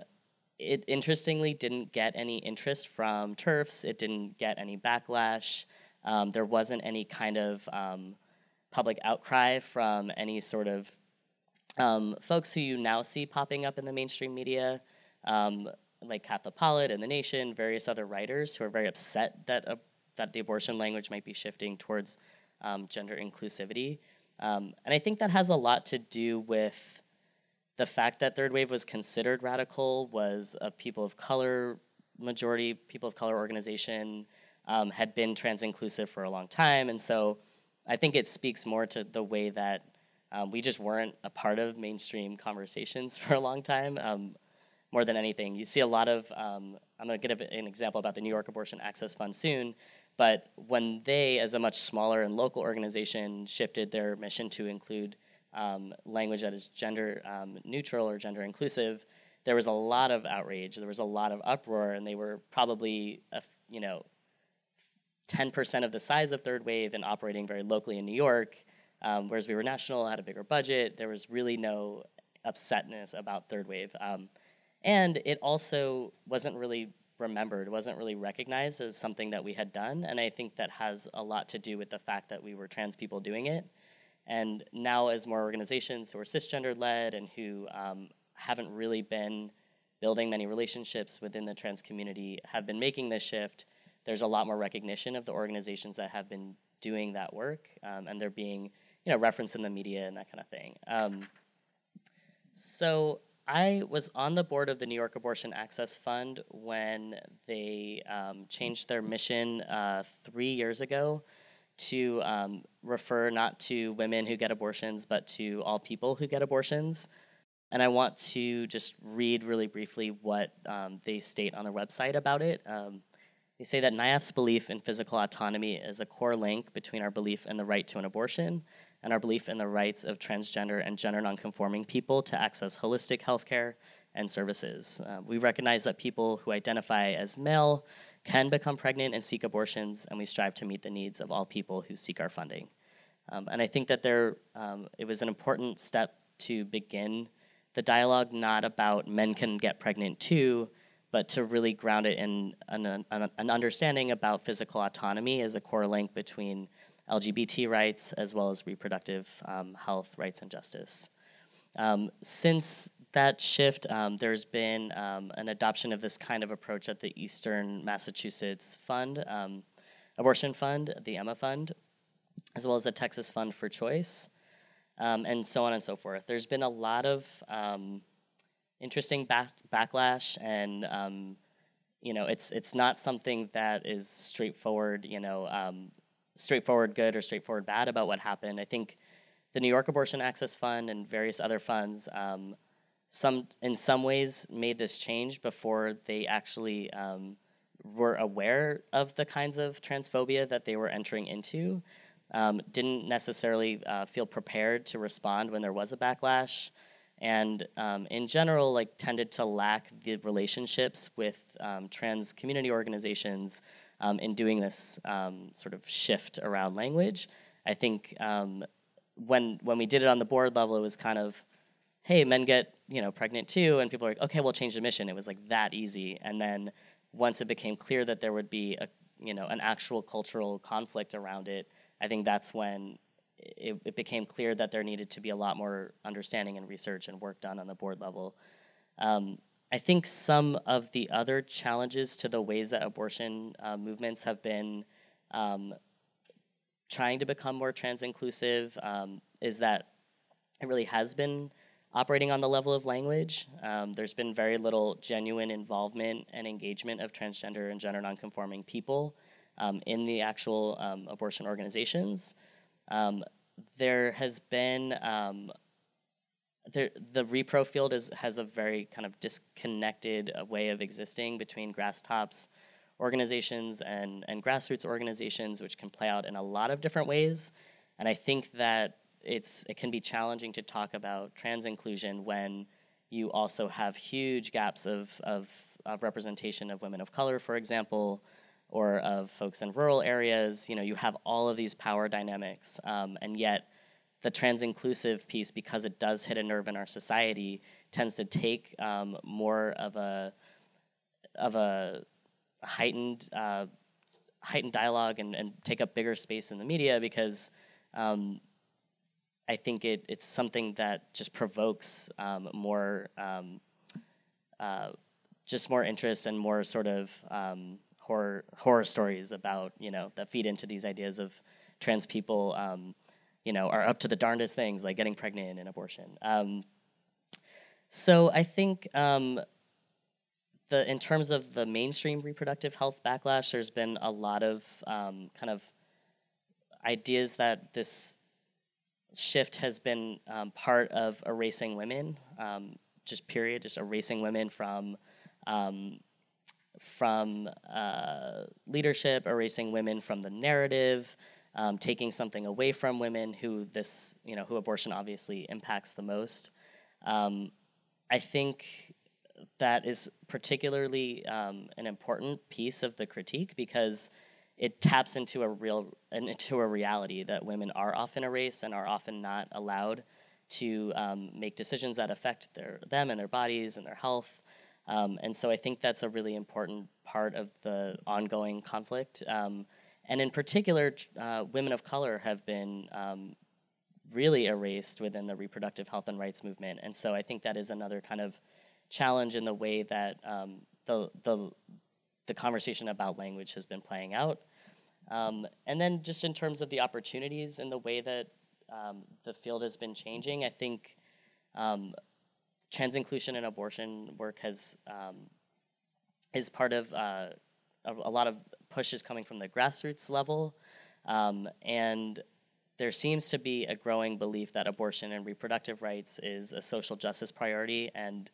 it interestingly didn't get any interest from TERFs. it didn't get any backlash. Um, there wasn't any kind of public outcry from any sort of um, folks who you now see popping up in the mainstream media, um, like Katha Pollitt and The Nation, various other writers who are very upset that, uh, that the abortion language might be shifting towards um, gender inclusivity. Um, and I think that has a lot to do with the fact that third wave was considered radical, was a people of color majority, people of color organization, um, had been trans inclusive for a long time. And so I think it speaks more to the way that um, we just weren't a part of mainstream conversations for a long time. Um, more than anything, you see a lot of. Um, I'm going to give an example about the New York Abortion Access Fund soon, but when they, as a much smaller and local organization, shifted their mission to include um, language that is gender um, neutral or gender inclusive, there was a lot of outrage. There was a lot of uproar, and they were probably, a, you know, 10% of the size of Third Wave and operating very locally in New York. Um, whereas we were national, had a bigger budget. There was really no upsetness about Third Wave. Um, and it also wasn't really remembered, wasn't really recognized as something that we had done. And I think that has a lot to do with the fact that we were trans people doing it. And now, as more organizations who are cisgender led and who um, haven't really been building many relationships within the trans community have been making this shift, there's a lot more recognition of the organizations that have been doing that work, um, and they're being you know referenced in the media and that kind of thing. Um, so I was on the board of the New York Abortion Access Fund when they um, changed their mission uh, three years ago to um, refer not to women who get abortions, but to all people who get abortions. And I want to just read really briefly what um, they state on their website about it. Um, they say that NYAAF's belief in physical autonomy is a core link between our belief in the right to an abortion and our belief in the rights of transgender and gender nonconforming people to access holistic healthcare and services. Uh, we recognize that people who identify as male can become pregnant and seek abortions, and we strive to meet the needs of all people who seek our funding. Um, and I think that there, um, it was an important step to begin the dialogue not about men can get pregnant too, but to really ground it in an, an, an, understanding about physical autonomy as a core link between LGBT rights as well as reproductive um, health rights and justice. Um, since that shift, um, there's been um, an adoption of this kind of approach at the Eastern Massachusetts Fund, um, Abortion Fund, the EMA Fund, as well as the Texas Fund for Choice, um, and so on and so forth. There's been a lot of interesting back- backlash and you know it's it's not something that is straightforward you know um, straightforward good or straightforward bad about what happened. I think the new york abortion access fund and various other funds um, some in some ways made this change before they actually um, were aware of the kinds of transphobia that they were entering into um, didn't necessarily uh, feel prepared to respond when there was a backlash and um, in general like tended to lack the relationships with um, trans community organizations um, in doing this um, sort of shift around language. I think um, when when we did it on the board level it was kind of hey men get you know pregnant too and people are like okay we'll change the mission. It was like that easy. And then once it became clear that there would be a you know an actual cultural conflict around it i think that's when it, it, became clear that there needed to be a lot more understanding and research and work done on the board level. Um, I think some of the other challenges to the ways that abortion uh, movements have been um, trying to become more trans inclusive um, is that it really has been operating on the level of language. Um, there's been very little genuine involvement and engagement of transgender and gender nonconforming people um, in the actual um, abortion organizations. Um, there has been there, the repro field is, has a very kind of disconnected uh, way of existing between grass tops organizations and, and grassroots organizations, which can play out in a lot of different ways. And I think that it's it can be challenging to talk about trans inclusion when you also have huge gaps of, of, of representation of women of color, for example, or of folks in rural areas. You know, you have all of these power dynamics, um, and yet the trans inclusive piece, because it does hit a nerve in our society, tends to take um, more of a of a heightened uh, heightened dialogue and, and take up bigger space in the media because um, I think it, it's something that just provokes um, more um, uh, just more interest and more sort of um, horror horror stories about you know that feed into these ideas of trans people um, you know are up to the darndest things like getting pregnant and abortion. Um, so I think um, the in terms of the mainstream reproductive health backlash, there's been a lot of um, kind of ideas that this shift has been um, part of erasing women, um, just period, just erasing women from um, from uh, leadership, erasing women from the narrative, um, taking something away from women who this you know who abortion obviously impacts the most. Um, I think that is particularly um, an important piece of the critique because it taps into a real into a reality that women are often erased and are often not allowed to um, make decisions that affect their them and their bodies and their health. Um, and so I think that's a really important part of the ongoing conflict. And in particular, uh, women of color have been um, really erased within the reproductive health and rights movement. And so I think that is another kind of challenge in the way that um, the, the, the conversation about language has been playing out. Um, and then just in terms of the opportunities and the way that um, the field has been changing, I think um, trans inclusion and abortion work has um, is part of uh, a, a, lot of pushes coming from the grassroots level, um, and there seems to be a growing belief that abortion and reproductive rights is a social justice priority and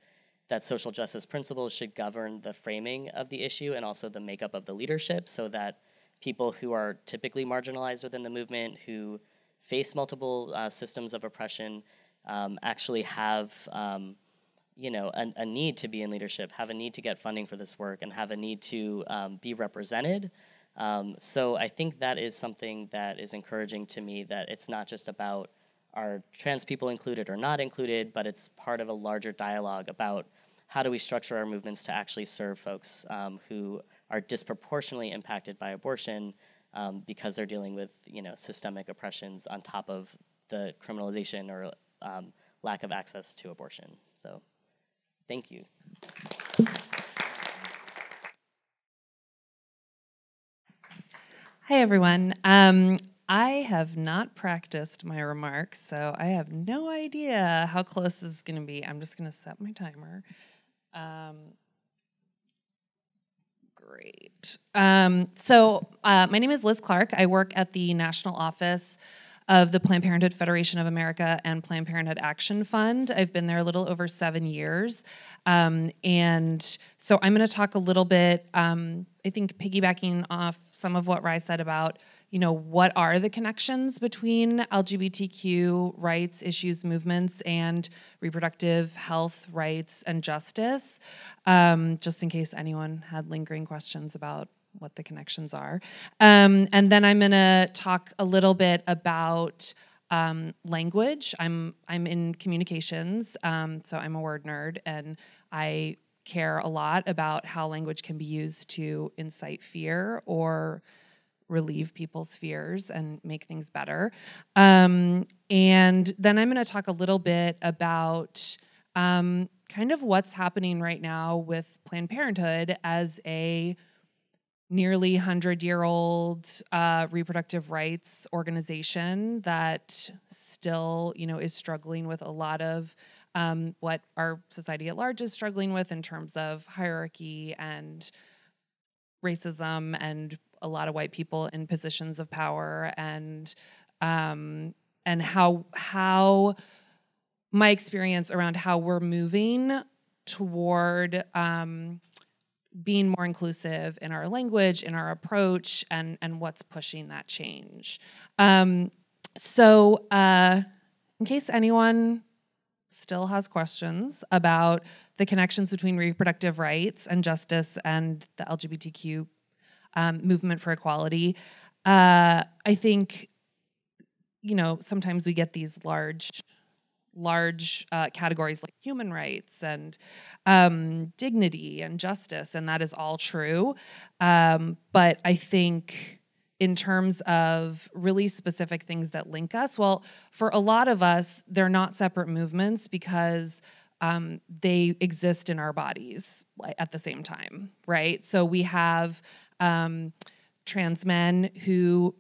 that social justice principles should govern the framing of the issue and also the makeup of the leadership so that people who are typically marginalized within the movement, who face multiple uh, systems of oppression, um, actually have um, you know a, a, need to be in leadership, have a need to get funding for this work, and have a need to um, be represented. Um, so I think that is something that is encouraging to me that it's not just about are trans people included or not included, but it's part of a larger dialogue about how do we structure our movements to actually serve folks um, who are disproportionately impacted by abortion um, because they're dealing with you know systemic oppressions on top of the criminalization or um, lack of access to abortion. So, thank you. Hi, everyone. Um, I have not practiced my remarks, so I have no idea how close this is going to be. I'm just going to set my timer. Um, great. Um, so, uh, my name is Liz Clark. I work at the National Office of the Planned Parenthood Federation of America and Planned Parenthood Action Fund. I've been there a little over seven years. Um, and so I'm going to talk a little bit, um, I think, piggybacking off some of what Rye said about you know, what are the connections between LGBTQ rights, issues, movements, and reproductive health rights and justice, um, just in case anyone had lingering questions about what the connections are. Um, and then I'm going to talk a little bit about um, language. I'm I'm in communications, um, so I'm a word nerd, and I care a lot about how language can be used to incite fear or relieve people's fears and make things better. Um, and then I'm going to talk a little bit about um, kind of what's happening right now with Planned Parenthood as a nearly 100 year old uh, reproductive rights organization that still you know is struggling with a lot of um, what our society at large is struggling with in terms of hierarchy and racism and a lot of white people in positions of power and um, and how how my experience around how we're moving toward um, being more inclusive in our language, in our approach, and and what's pushing that change. Um, so, uh, in case anyone still has questions about the connections between reproductive rights and justice and the LGBTQ um, movement for equality. Uh, I think, you know, sometimes we get these large, large uh, categories like human rights and um, dignity and justice, and that is all true. Um, but I think in terms of really specific things that link us, well, for a lot of us, they're not separate movements because um, they exist in our bodies at the same time, right? So we have um, trans men who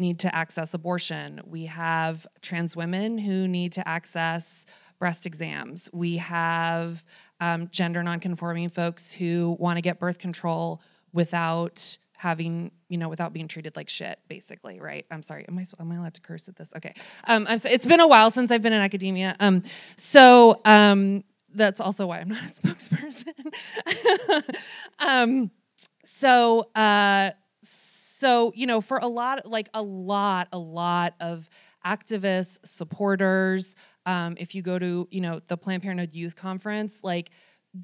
need to access abortion. We have trans women who need to access breast exams. We have um, gender nonconforming folks who want to get birth control without having you know without being treated like shit basically right? I'm sorry am i am i allowed to curse at this? Okay. Um i'm it's been a while since i've been in academia. Um so um that's also why i'm not a spokesperson. Um so uh so you know for a lot like a lot a lot of activists supporters um if you go to you know the planned parenthood youth conference like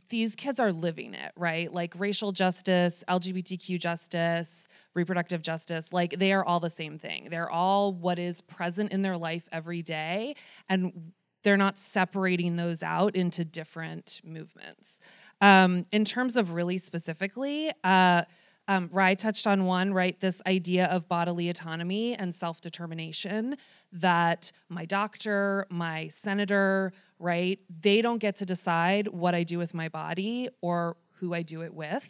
these kids are living it, right? Like racial justice, LGBTQ justice, reproductive justice, like they are all the same thing. They're all what is present in their life every day. And they're not separating those out into different movements. Um, in terms of really specifically, uh, um, Rye touched on one, right? This idea of bodily autonomy and self determination that my doctor, my senator, right, they don't get to decide what I do with my body or who I do it with.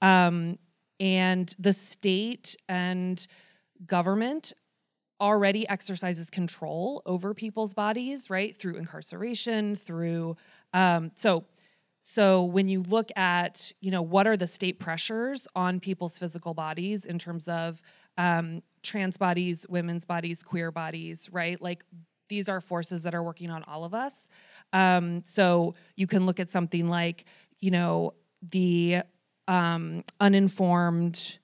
Um, and the state and government already exercises control over people's bodies, right, through incarceration, through um, so so when you look at, you know, what are the state pressures on people's physical bodies in terms of um, trans bodies, women's bodies, queer bodies, right? Like these are forces that are working on all of us. Um, so you can look at something like, you know, the um, uninformed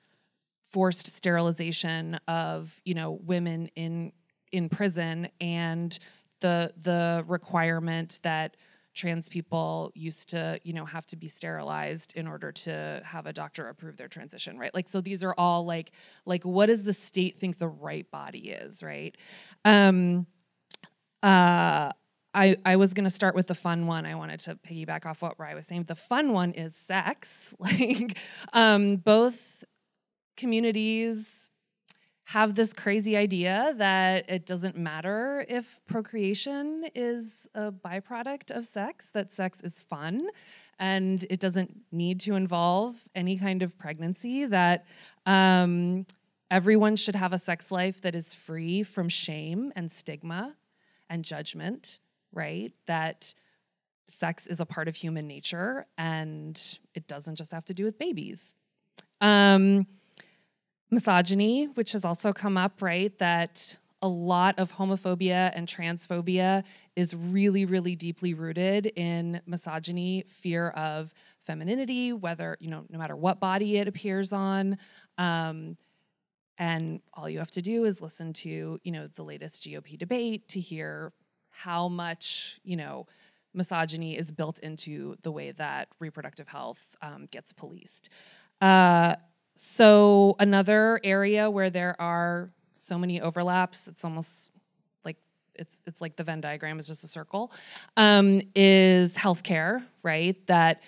forced sterilization of, you know, women in in prison and the the requirement that trans people used to you know have to be sterilized in order to have a doctor approve their transition right like so these are all like like what does the state think the right body is right um uh I, I was going to start with the fun one. I wanted to piggyback off what Rye was saying. The fun one is sex. like, um, both communities have this crazy idea that it doesn't matter if procreation is a byproduct of sex, that sex is fun and it doesn't need to involve any kind of pregnancy, that um, everyone should have a sex life that is free from shame and stigma and judgment, right? That sex is a part of human nature and it doesn't just have to do with babies. Um, misogyny, which has also come up, right? That a lot of homophobia and transphobia is really, really deeply rooted in misogyny, fear of femininity, whether, you know, no matter what body it appears on. Um, and all you have to do is listen to, you know, the latest GOP debate to hear how much, you know, misogyny is built into the way that reproductive health um, gets policed. Uh, so another area where there are so many overlaps, it's almost like it's it's like the Venn diagram is just a circle, um, is healthcare, right? That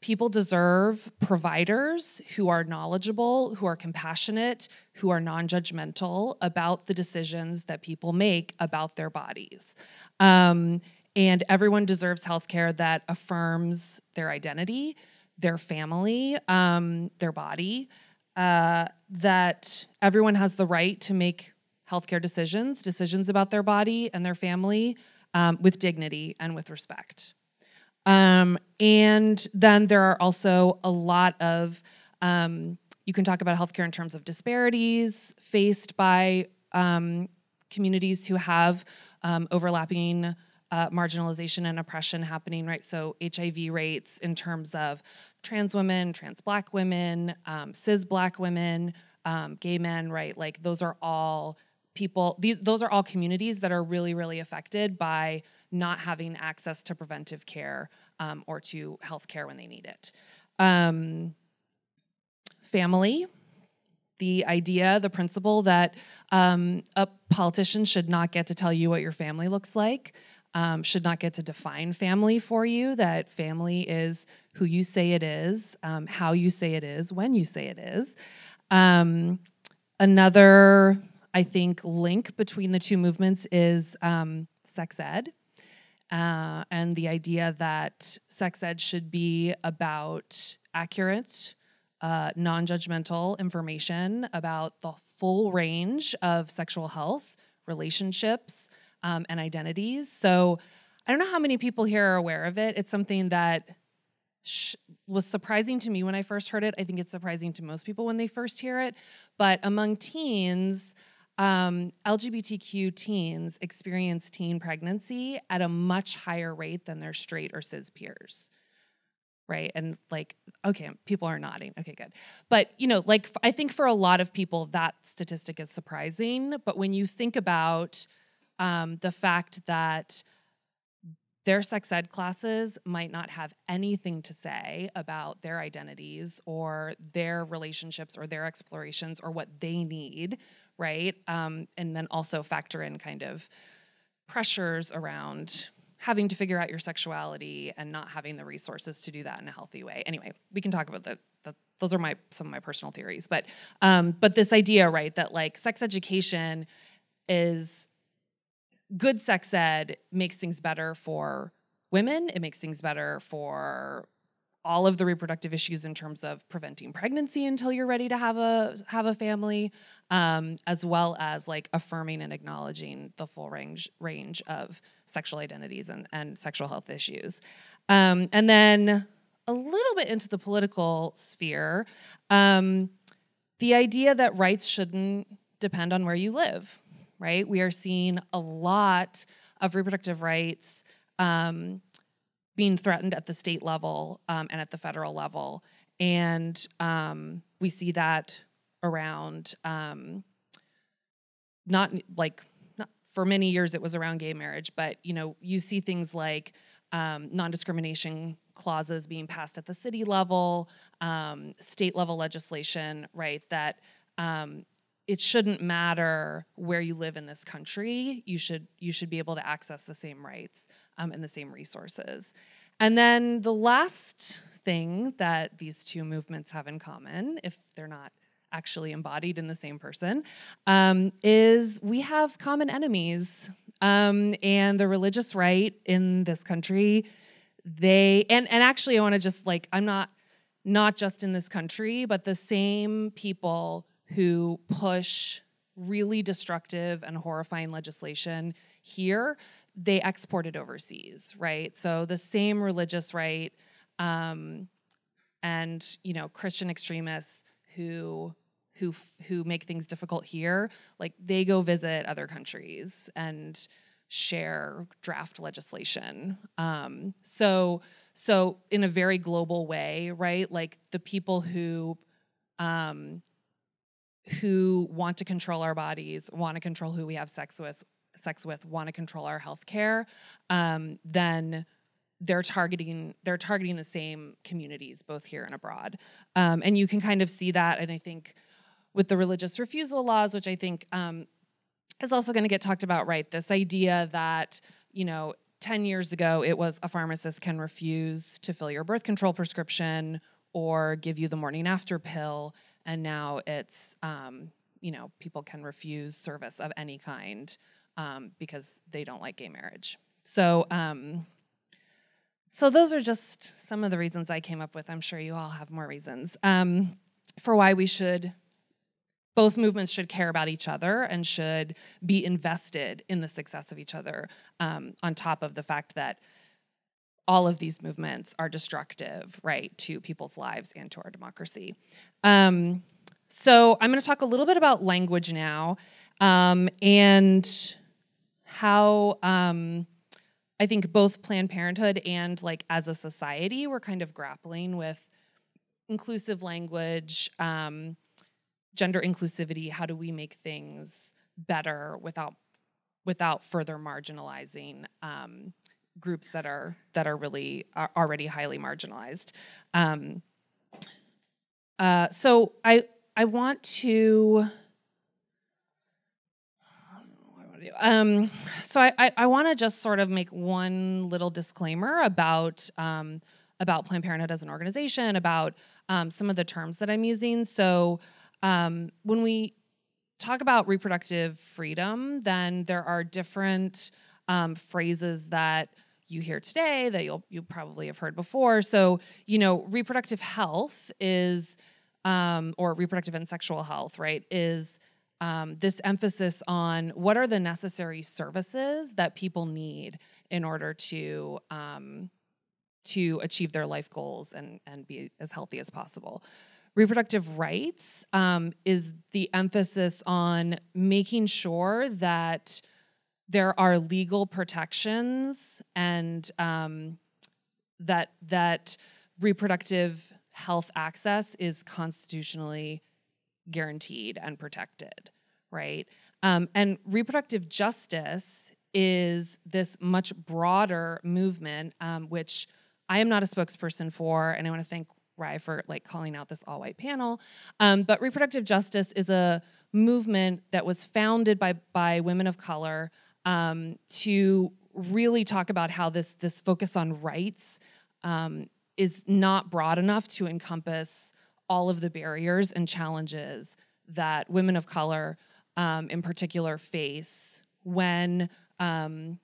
people deserve providers who are knowledgeable, who are compassionate, who are non-judgmental about the decisions that people make about their bodies. Um, and everyone deserves healthcare that affirms their identity, their family, um, their body, uh, that everyone has the right to make healthcare decisions, decisions about their body and their family um, with dignity and with respect. Um, and then there are also a lot of, um, you can talk about healthcare in terms of disparities faced by um, communities who have um, overlapping uh, marginalization and oppression happening, right? So, HIV rates in terms of trans women, trans black women, um, cis black women, um, gay men, right? Like those are all people, these, those are all communities that are really, really affected by not having access to preventive care um, or to health care when they need it. Um, family, the idea, the principle that um, a politician should not get to tell you what your family looks like um, should not get to define family for you, that family is who you say it is, um, how you say it is, when you say it is. Um, another, I think, link between the two movements is um, sex ed. uh, and the idea that sex ed should be about accurate, uh, non judgmental information about the full range of sexual health, relationships, um, and identities. So I don't know how many people here are aware of it. It's something that sh- was surprising to me when I first heard it. I think it's surprising to most people when they first hear it. But among teens, um, LGBTQ teens experience teen pregnancy at a much higher rate than their straight or cis peers. Right. And like, okay, people are nodding. Okay, good. But, you know, like, I think for a lot of people, that statistic is surprising. But when you think about um, the fact that their sex ed classes might not have anything to say about their identities or their relationships or their explorations or what they need, right? Um, and then also factor in kind of pressures around having to figure out your sexuality and not having the resources to do that in a healthy way. Anyway, we can talk about that. Those are my some of my personal theories, but um, but this idea, right, that like sex education is good sex ed makes things better for women. It makes things better for all of the reproductive issues in terms of preventing pregnancy until you're ready to have a have a family, um, as well as like affirming and acknowledging the full range range of sexual identities and, and sexual health issues. Um, and then a little bit into the political sphere, um, the idea that rights shouldn't depend on where you live right? We are seeing a lot of reproductive rights um, being threatened at the state level um, and at the federal level. And um, we see that around um, not like not, for many years it was around gay marriage, but you know you see things like um, non-discrimination clauses being passed at the city level, um, state level legislation, right? That um, it shouldn't matter where you live in this country. You should you should be able to access the same rights um, and the same resources. And then the last thing that these two movements have in common, if they're not actually embodied in the same person, um, is we have common enemies. Um, and the religious right in this country, they and and actually, I want to just like I'm not not just in this country, but the same people who push really destructive and horrifying legislation here, they export it overseas, right? So the same religious right um, and you know Christian extremists who who who make things difficult here, like they go visit other countries and share draft legislation. Um, so so in a very global way, right? Like the people who um, who want to control our bodies, want to control who we have sex with, sex with, want to control our health care, um, then they're targeting they're targeting the same communities both here and abroad. Um, and you can kind of see that, and I think with the religious refusal laws, which I think um, is also going to get talked about, right? This idea that you know 10 years ago, it was a pharmacist can refuse to fill your birth control prescription or give you the morning after pill and now it's um, you know people can refuse service of any kind um, because they don't like gay marriage. So um, so those are just some of the reasons I came up with. I'm sure you all have more reasons um, for why we should. Both movements should care about each other and should be invested in the success of each other. Um, on top of the fact that all of these movements are destructive, right, to people's lives and to our democracy. Um, so I'm going to talk a little bit about language now um, and how um, I think both Planned Parenthood and like as a society, we're kind of grappling with inclusive language, um, gender inclusivity. How do we make things better without without further marginalizing um, groups that are that are really are already highly marginalized. Um, uh, so I I want to. Um, so I, I, I want to just sort of make one little disclaimer about um, about Planned Parenthood as an organization, about um, some of the terms that I'm using. So um, when we talk about reproductive freedom, then there are different um, phrases that you hear today that you'll you probably have heard before. So you know, reproductive health is um, or reproductive and sexual health, right? Is um, this emphasis on what are the necessary services that people need in order to um, to achieve their life goals and and be as healthy as possible. Reproductive rights um, is the emphasis on making sure that there are legal protections and um, that that reproductive health access is constitutionally guaranteed and protected, right? Um, and reproductive justice is this much broader movement, um, which I am not a spokesperson for, and I want to thank Rye for like calling out this all-white panel. Um, but reproductive justice is a movement that was founded by by women of color um, to really talk about how this this focus on rights um, is not broad enough to encompass all of the barriers and challenges that women of color, um, in particular, face when um,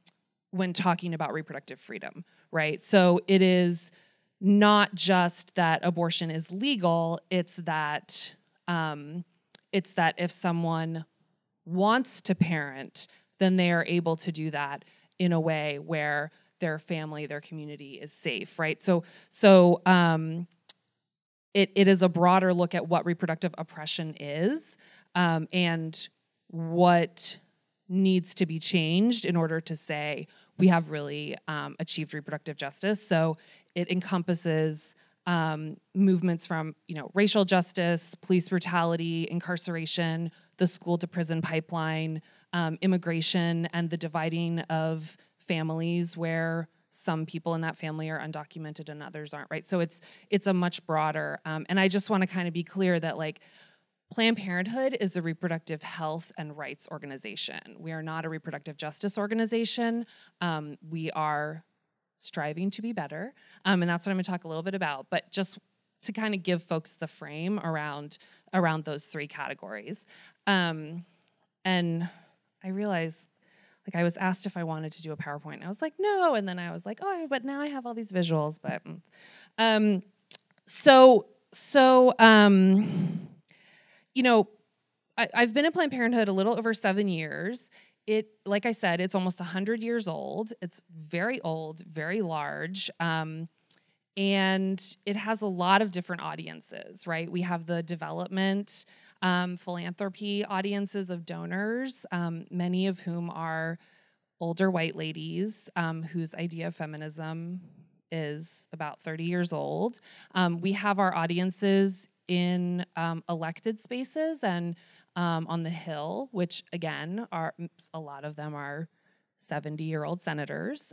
when talking about reproductive freedom. Right. So it is not just that abortion is legal; it's that um, it's that if someone wants to parent, then they are able to do that in a way where their family, their community is safe, right? So, so um, it, it is a broader look at what reproductive oppression is um, and what needs to be changed in order to say we have really um, achieved reproductive justice. So it encompasses um, movements from you know racial justice, police brutality, incarceration, the school to prison pipeline, um, immigration, and the dividing of families where some people in that family are undocumented and others aren't right? So it's it's a much broader um, and i just want to kind of be clear that like planned parenthood is a reproductive health and rights organization. We are not a reproductive justice organization. Um, we are striving to be better um, and that's what i'm going to talk a little bit about but just to kind of give folks the frame around around those three categories. Um, and i realized like I was asked if I wanted to do a PowerPoint. And I was like, no. And then I was like, oh, but now I have all these visuals. But mm. um, so so um, you know, I, I've been in Planned Parenthood a little over seven years. It, like I said, it's almost 100 years old. It's very old, very large. Um, and it has a lot of different audiences, right? We have the development, um, philanthropy audiences of donors, um, many of whom are older white ladies um, whose idea of feminism is about 30 years old. Um, we have our audiences in um, elected spaces and um, on the Hill, which again are a lot of them are 70 year old senators.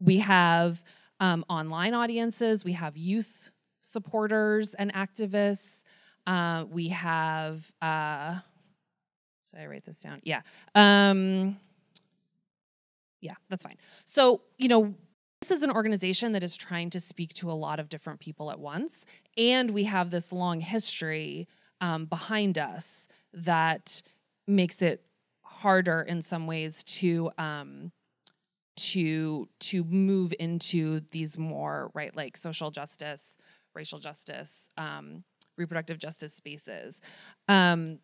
we have online audiences, we have youth supporters and activists. Uh, we have, uh, should I write this down? Yeah. Um, yeah, that's fine. So, you know, this is an organization that is trying to speak to a lot of different people at once. And we have this long history um, behind us that makes it harder in some ways to um, to to move into these more right like social justice racial justice um, reproductive justice spaces. Um,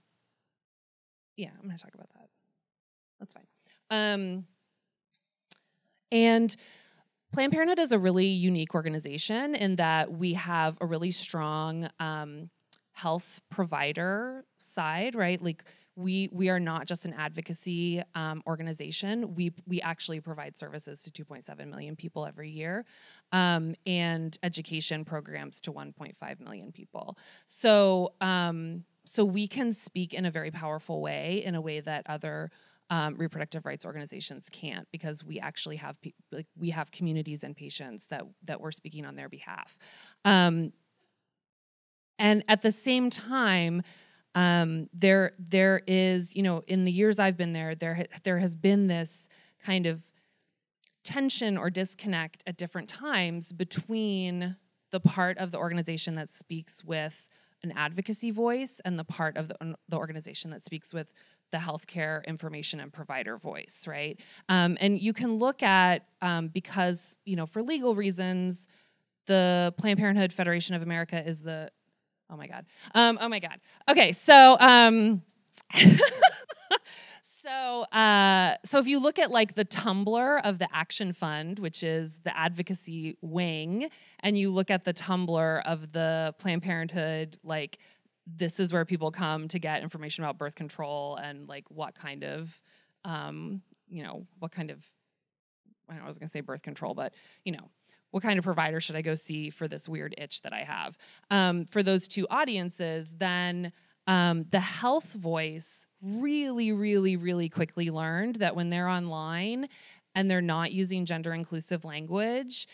yeah, I'm going to talk about that. That's fine. Um, and Planned Parenthood is a really unique organization in that we have a really strong um, health provider side, right? Like we we are not just an advocacy um, organization. We we actually provide services to 2.7 million people every year, um, and education programs to 1.5 million people. So um, so we can speak in a very powerful way, in a way that other um, reproductive rights organizations can't, because we actually have pe- like we have communities and patients that that we're speaking on their behalf. Um, and at the same time, um, there there is you know in the years I've been there there ha- there has been this kind of tension or disconnect at different times between the part of the organization that speaks with an advocacy voice and the part of the, the organization that speaks with the healthcare information and provider voice, right? Um, and you can look at um, because you know for legal reasons, the Planned Parenthood Federation of America is the oh my god, um, oh my god. Okay, so um, so uh, so if you look at like the Tumblr of the Action Fund, which is the advocacy wing, and you look at the Tumblr of the Planned Parenthood like this is where people come to get information about birth control and like what kind of um, you know what kind of I, know, I was to say birth control, but you know what kind of provider should I go see for this weird itch that I have? Um, for those two audiences, then um, the health voice really, really, really quickly learned that when they're online and they're not using gender inclusive language,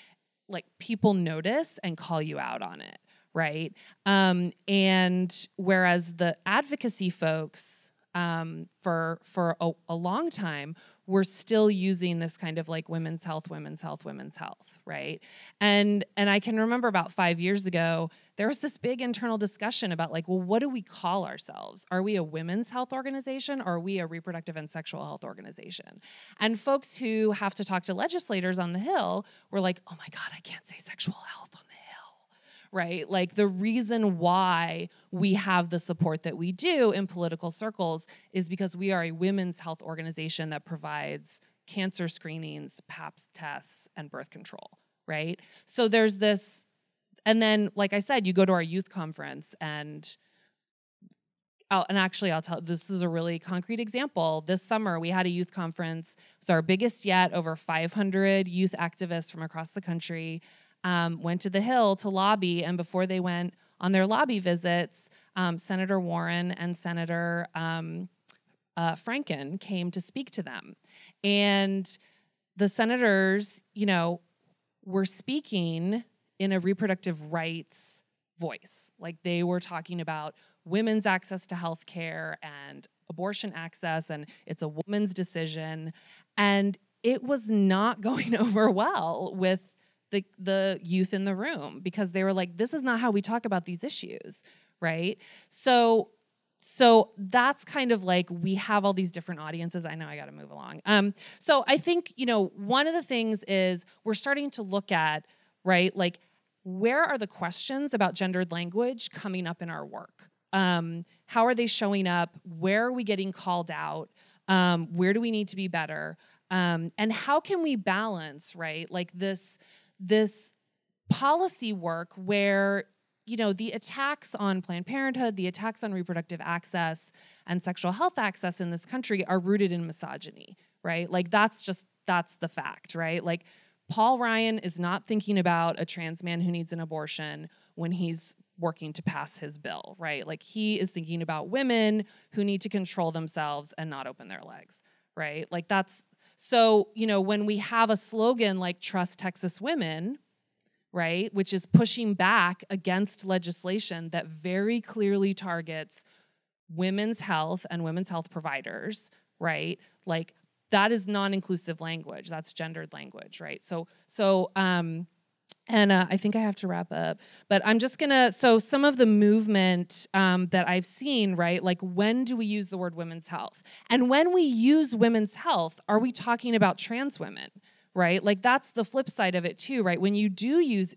like people notice and call you out on it right? Um, and whereas the advocacy folks um, for for a, a, long time were still using this kind of like women's health, women's health, women's health, right? And and I can remember about five years ago there was this big internal discussion about like, well, what do we call ourselves? Are we a women's health organization or are we a reproductive and sexual health organization? And folks who have to talk to legislators on the Hill were like, oh my God, I can't say sexual health right? Like the reason why we have the support that we do in political circles is because we are a women's health organization that provides cancer screenings, PAP tests, and birth control, right? So there's this, and then, like I said, you go to our youth conference and Oh, and actually, I'll tell this is a really concrete example. This summer, we had a youth conference. It was our biggest yet, over 500 youth activists from across the country um, went to the Hill to lobby, and before they went on their lobby visits, um, Senator Warren and Senator um, uh, Franken came to speak to them. And the senators, you know, were speaking in a reproductive rights voice. Like they were talking about women's access to health care and abortion access, and it's a woman's decision. And it was not going over well with the the youth in the room because they were like this is not how we talk about these issues right? So so that's kind of like we have all these different audiences. I know i got to move along. Um, so i think you know one of the things is we're starting to look at right like where are the questions about gendered language coming up in our work? Um, how are they showing up? Where are we getting called out? Um, where do we need to be better? Um, and how can we balance right like this this policy work where you know the attacks on planned parenthood the attacks on reproductive access and sexual health access in this country are rooted in misogyny right? Like that's just that's the fact right? Like paul ryan is not thinking about a trans man who needs an abortion when he's working to pass his bill right? Like he is thinking about women who need to control themselves and not open their legs right? Like that's so, you know, when we have a slogan like Trust Texas Women, right, which is pushing back against legislation that very clearly targets women's health and women's health providers, right? Like that is non-inclusive language. That's gendered language, right? So so um and uh, I think I have to wrap up, but I'm just gonna. So, some of the movement um, that I've seen, right? Like, when do we use the word women's health? And when we use women's health, are we talking about trans women, right? Like, that's the flip side of it, too, right? When you do use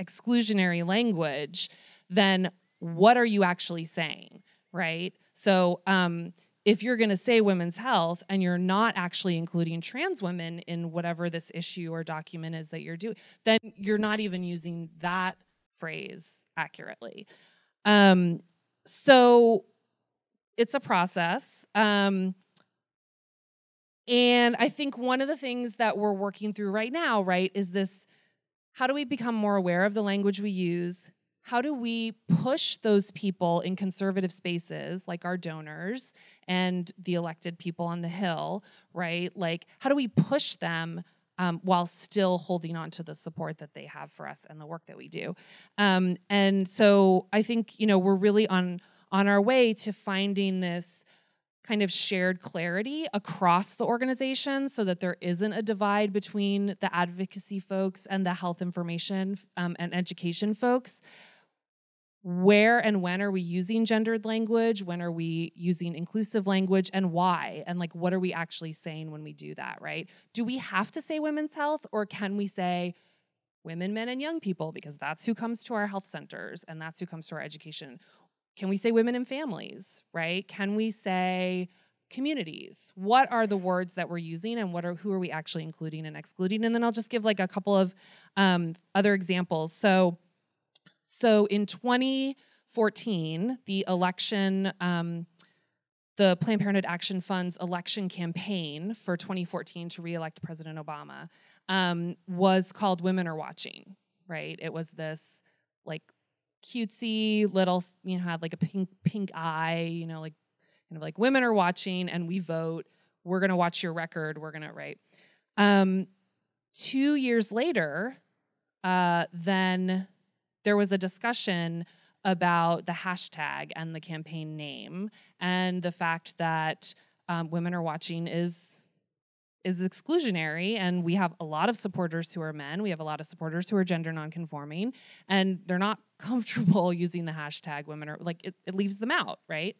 exclusionary language, then what are you actually saying, right? So, um, if you're going to say women's health and you're not actually including trans women in whatever this issue or document is that you're doing, then you're not even using that phrase accurately. Um, so it's a process. Um, and I think one of the things that we're working through right now, right, is this how do we become more aware of the language we use? How do we push those people in conservative spaces, like our donors, and the elected people on the Hill, right? Like, how do we push them um, while still holding on to the support that they have for us and the work that we do? Um, and so I think you know we're really on on our way to finding this kind of shared clarity across the organization so that there isn't a divide between the advocacy folks and the health information um, and education folks where and when are we using gendered language? When are we using inclusive language and why? And like, what are we actually saying when we do that, right? Do we have to say women's health or can we say women, men, and young people because that's who comes to our health centers and that's who comes to our education? Can we say women and families, right? Can we say communities? What are the words that we're using and what are who are we actually including and excluding? And then I'll just give like a couple of um, other examples. So, so in 2014, the election, um, the Planned Parenthood Action Fund's election campaign for 2014 to reelect President Obama um, was called Women Are Watching, right? It was this like cutesy little, you know, had like a pink pink eye, you know, like kind of like women are watching and we vote. We're gonna watch your record. We're gonna right. Um, two years later, uh, then there was a discussion about the hashtag and the campaign name and the fact that um, women are watching is is exclusionary and we have a lot of supporters who are men. We have a lot of supporters who are gender nonconforming and they're not comfortable using the hashtag women are like it, it leaves them out right?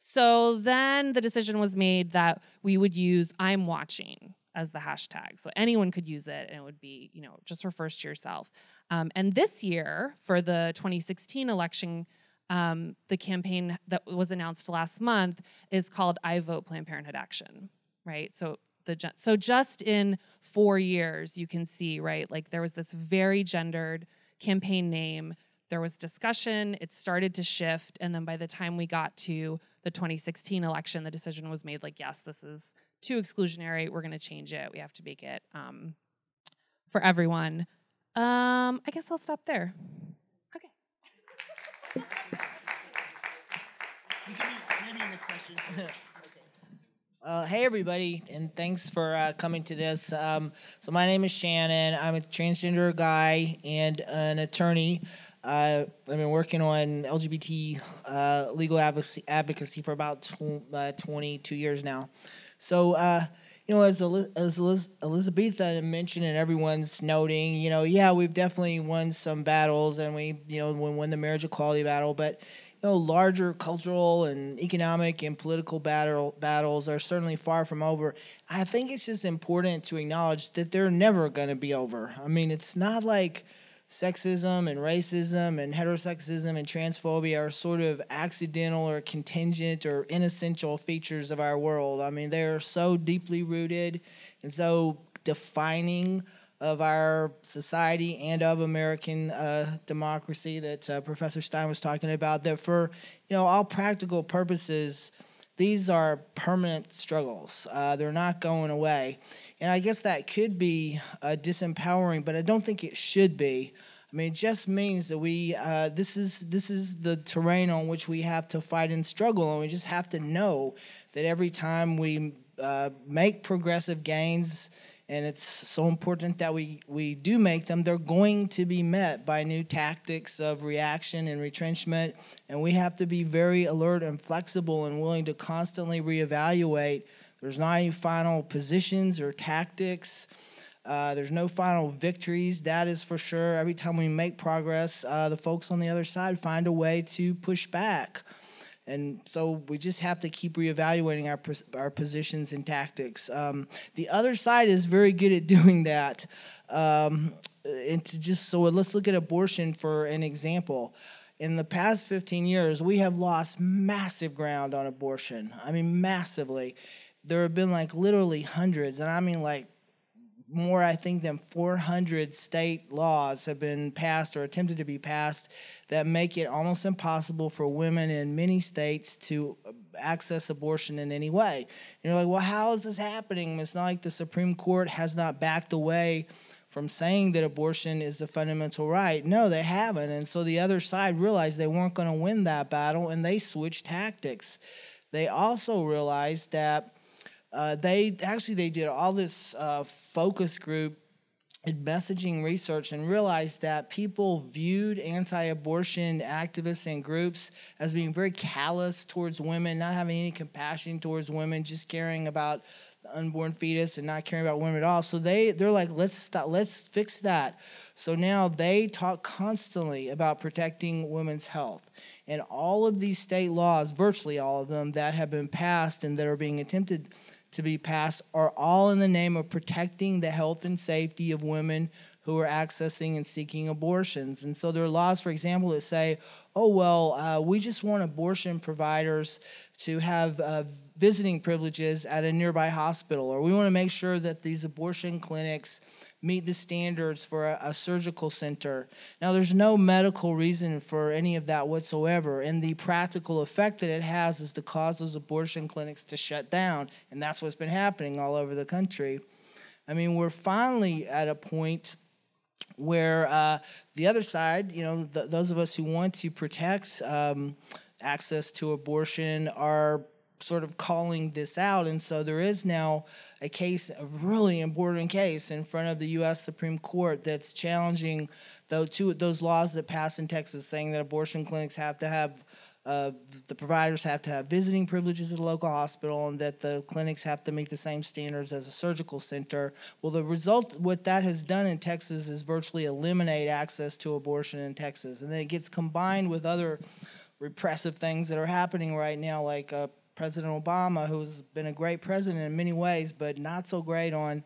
So then the decision was made that we would use i'm watching as the hashtag. So anyone could use it and it would be you know just refers to yourself um, and this year, for the 2016 election, um, the campaign that was announced last month is called "I Vote Planned Parenthood Action." Right. So the so just in four years, you can see right like there was this very gendered campaign name. There was discussion. It started to shift, and then by the time we got to the 2016 election, the decision was made like, yes, this is too exclusionary. We're going to change it. We have to make it um, for everyone. Um, I guess I'll stop there. Okay. Uh, hey everybody, and thanks for uh, coming to this. Um, so my name is Shannon. I'm a transgender guy and an attorney. Uh, I've been working on LGBT uh, legal advocacy, advocacy for about tw- uh, 22 years now. So uh, you know, as as Elizabeth mentioned and everyone's noting, you know, yeah, we've definitely won some battles and we, you know, won, won the marriage equality battle, but you know, larger cultural and economic and political battle battles are certainly far from over. I think it's just important to acknowledge that they're never going to be over. I mean, it's not like sexism and racism and heterosexism and transphobia are sort of accidental or contingent or inessential features of our world. I mean, they are so deeply rooted and so defining of our society and of American uh, democracy that uh, Professor Stein was talking about. That for you know all practical purposes, these are permanent struggles. Uh, they're not going away. And I guess that could be uh, disempowering, but I don't think it should be. I mean, it just means that we uh, this is this is the terrain on which we have to fight and struggle, and we just have to know that every time we uh, make progressive gains, and it's so important that we we do make them, they're going to be met by new tactics of reaction and retrenchment, and we have to be very alert and flexible and willing to constantly reevaluate there's not any final positions or tactics. Uh, there's no final victories, that is for sure. Every time we make progress, uh, the folks on the other side find a way to push back. And so we just have to keep reevaluating our, our positions and tactics. Um, the other side is very good at doing that. Um, and to just so let's look at abortion for an example. In the past 15 years, we have lost massive ground on abortion. I mean, massively there have been like literally hundreds, and I mean like more, I think, than 400 state laws have been passed or attempted to be passed that make it almost impossible for women in many states to uh, access abortion in any way. And you're like, well, how is this happening? It's not like the Supreme Court has not backed away from saying that abortion is a fundamental right. No, they haven't. And so the other side realized they weren't going to win that battle and they switched tactics. They also realized that uh, they actually they did all this uh, focus group and messaging research and realized that people viewed anti-abortion activists and groups as being very callous towards women, not having any compassion towards women, just caring about the unborn fetus and not caring about women at all. So they they're like, let's stop, let's fix that. So now they talk constantly about protecting women's health. And all of these state laws, virtually all of them that have been passed and that are being attempted to be passed, are all in the name of protecting the health and safety of women who are accessing and seeking abortions. And so there are laws, for example, that say, oh, well, uh, we just want abortion providers to have uh, visiting privileges at a nearby hospital, or we want to make sure that these abortion clinics meet the standards for a, a, surgical center. Now, there's no medical reason for any of that whatsoever, and the practical effect that it has is to cause those abortion clinics to shut down, and that's what's been happening all over the country. I mean, we're finally at a point where uh, the other side, you know, th- those of us who want to protect um, access to abortion are sort of calling this out. And so there is now a case, a really important case, in front of the U.S. Supreme Court that's challenging those, two, those laws that passed in Texas saying that abortion clinics have to have uh, the providers have to have visiting privileges at a local hospital and that the clinics have to meet the same standards as a surgical center. Well, the result, what that has done in Texas is virtually eliminate access to abortion in Texas. And then it gets combined with other repressive things that are happening right now, like uh, President Obama, who's been a great president in many ways, but not so great on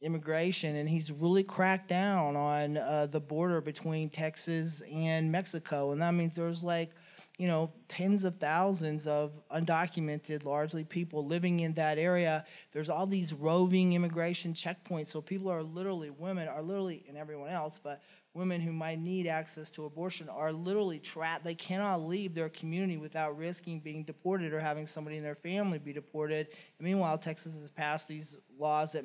immigration, and he's really cracked down on uh, the border between Texas and Mexico, and that means there's like you know, tens of thousands of undocumented, largely people living in that area. There's all these roving immigration checkpoints. So people are literally, women are literally, and everyone else, but women who might need access to abortion are literally trapped. They cannot leave their community without risking being deported or having somebody in their family be deported. And meanwhile, Texas has passed these laws that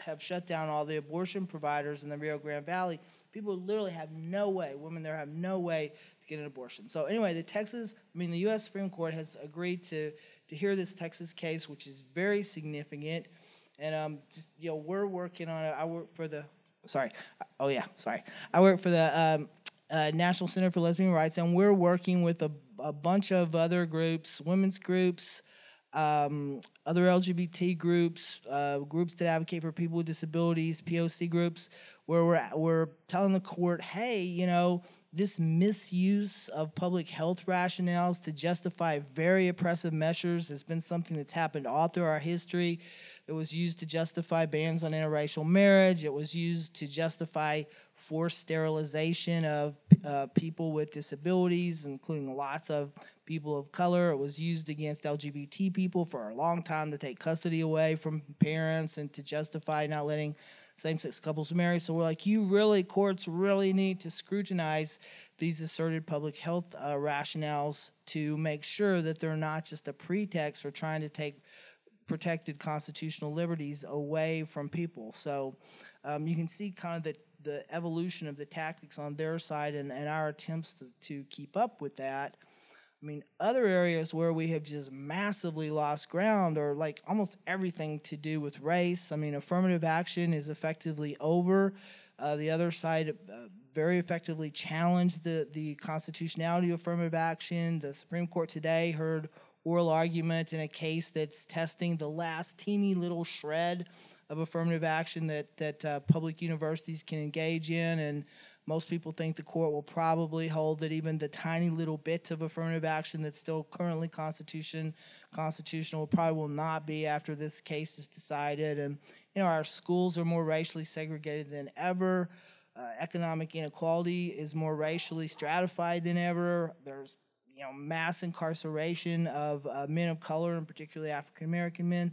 have shut down all the abortion providers in the Rio Grande Valley. People literally have no way, women there have no way get an abortion. So anyway, the Texas, I mean, the U.S. Supreme Court has agreed to to hear this Texas case, which is very significant. And um, just you know, we're working on it. I work for the, sorry, oh yeah, sorry. I work for the um, uh, National Center for Lesbian Rights, and we're working with a, a bunch of other groups, women's groups, um, other LGBT groups, uh, groups that advocate for people with disabilities, POC groups, where we're we're telling the court, hey, you know, this misuse of public health rationales to justify very oppressive measures has been something that's happened all through our history. It was used to justify bans on interracial marriage. It was used to justify forced sterilization of uh, people with disabilities, including lots of people of color. It was used against LGBT people for a long time to take custody away from parents and to justify not letting same-sex couples marry. So we're like, you really, courts really need to scrutinize these asserted public health uh, rationales to make sure that they're not just a pretext for trying to take protected constitutional liberties away from people. So um, you can see kind of the, the evolution of the tactics on their side and, and our attempts to, to keep up with that. I mean, other areas where we have just massively lost ground are like almost everything to do with race. I mean, affirmative action is effectively over. Uh, the other side uh, very effectively challenged the, the constitutionality of affirmative action. The Supreme Court today heard oral argument in a case that's testing the last teeny little shred of affirmative action that, that uh, public universities can engage in. And most people think the court will probably hold that even the tiny little bit of affirmative action that's still currently constitution constitutional probably will not be after this case is decided. And you know, our schools are more racially segregated than ever. Uh, economic inequality is more racially stratified than ever. There's you know mass incarceration of uh, men of color and particularly African American men.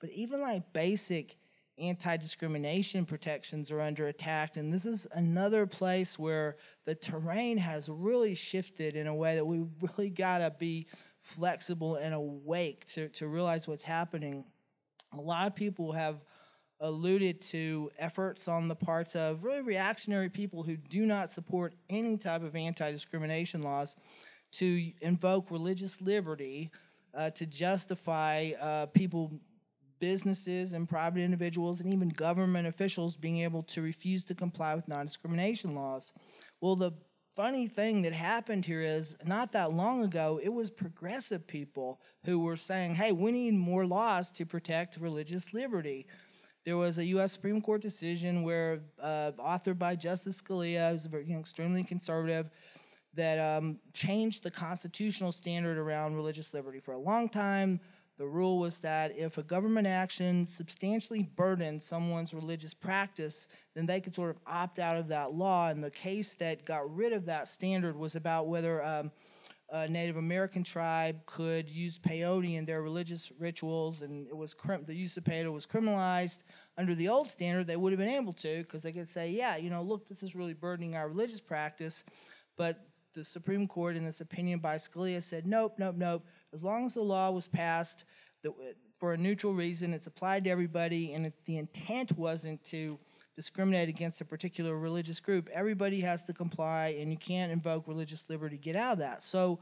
But even like basic anti discrimination protections are under attack. And this is another place where the terrain has really shifted in a way that we really got to be flexible and awake to, to realize what's happening. A lot of people have alluded to efforts on the parts of really reactionary people who do not support any type of anti discrimination laws to invoke religious liberty uh, to justify uh, people businesses and private individuals and even government officials being able to refuse to comply with non discrimination laws. Well, the funny thing that happened here is not that long ago, it was progressive people who were saying, hey, we need more laws to protect religious liberty. There was a U.S. Supreme Court decision where, uh, authored by Justice Scalia, who's very, you know, extremely conservative, that um, changed the constitutional standard around religious liberty. For a long time, the rule was that if a government action substantially burdened someone's religious practice, then they could sort of opt out of that law. And the case that got rid of that standard was about whether um, a Native American tribe could use peyote in their religious rituals, and it was the use of peyote was criminalized. Under the old standard, they would have been able to because they could say, "Yeah, you know, look, this is really burdening our religious practice," but the Supreme Court, in this opinion by Scalia, said, nope, nope, nope. As long as the law was passed for a neutral reason, it's applied to everybody, and the intent wasn't to discriminate against a particular religious group. Everybody has to comply, and you can't invoke religious liberty to get out of that. So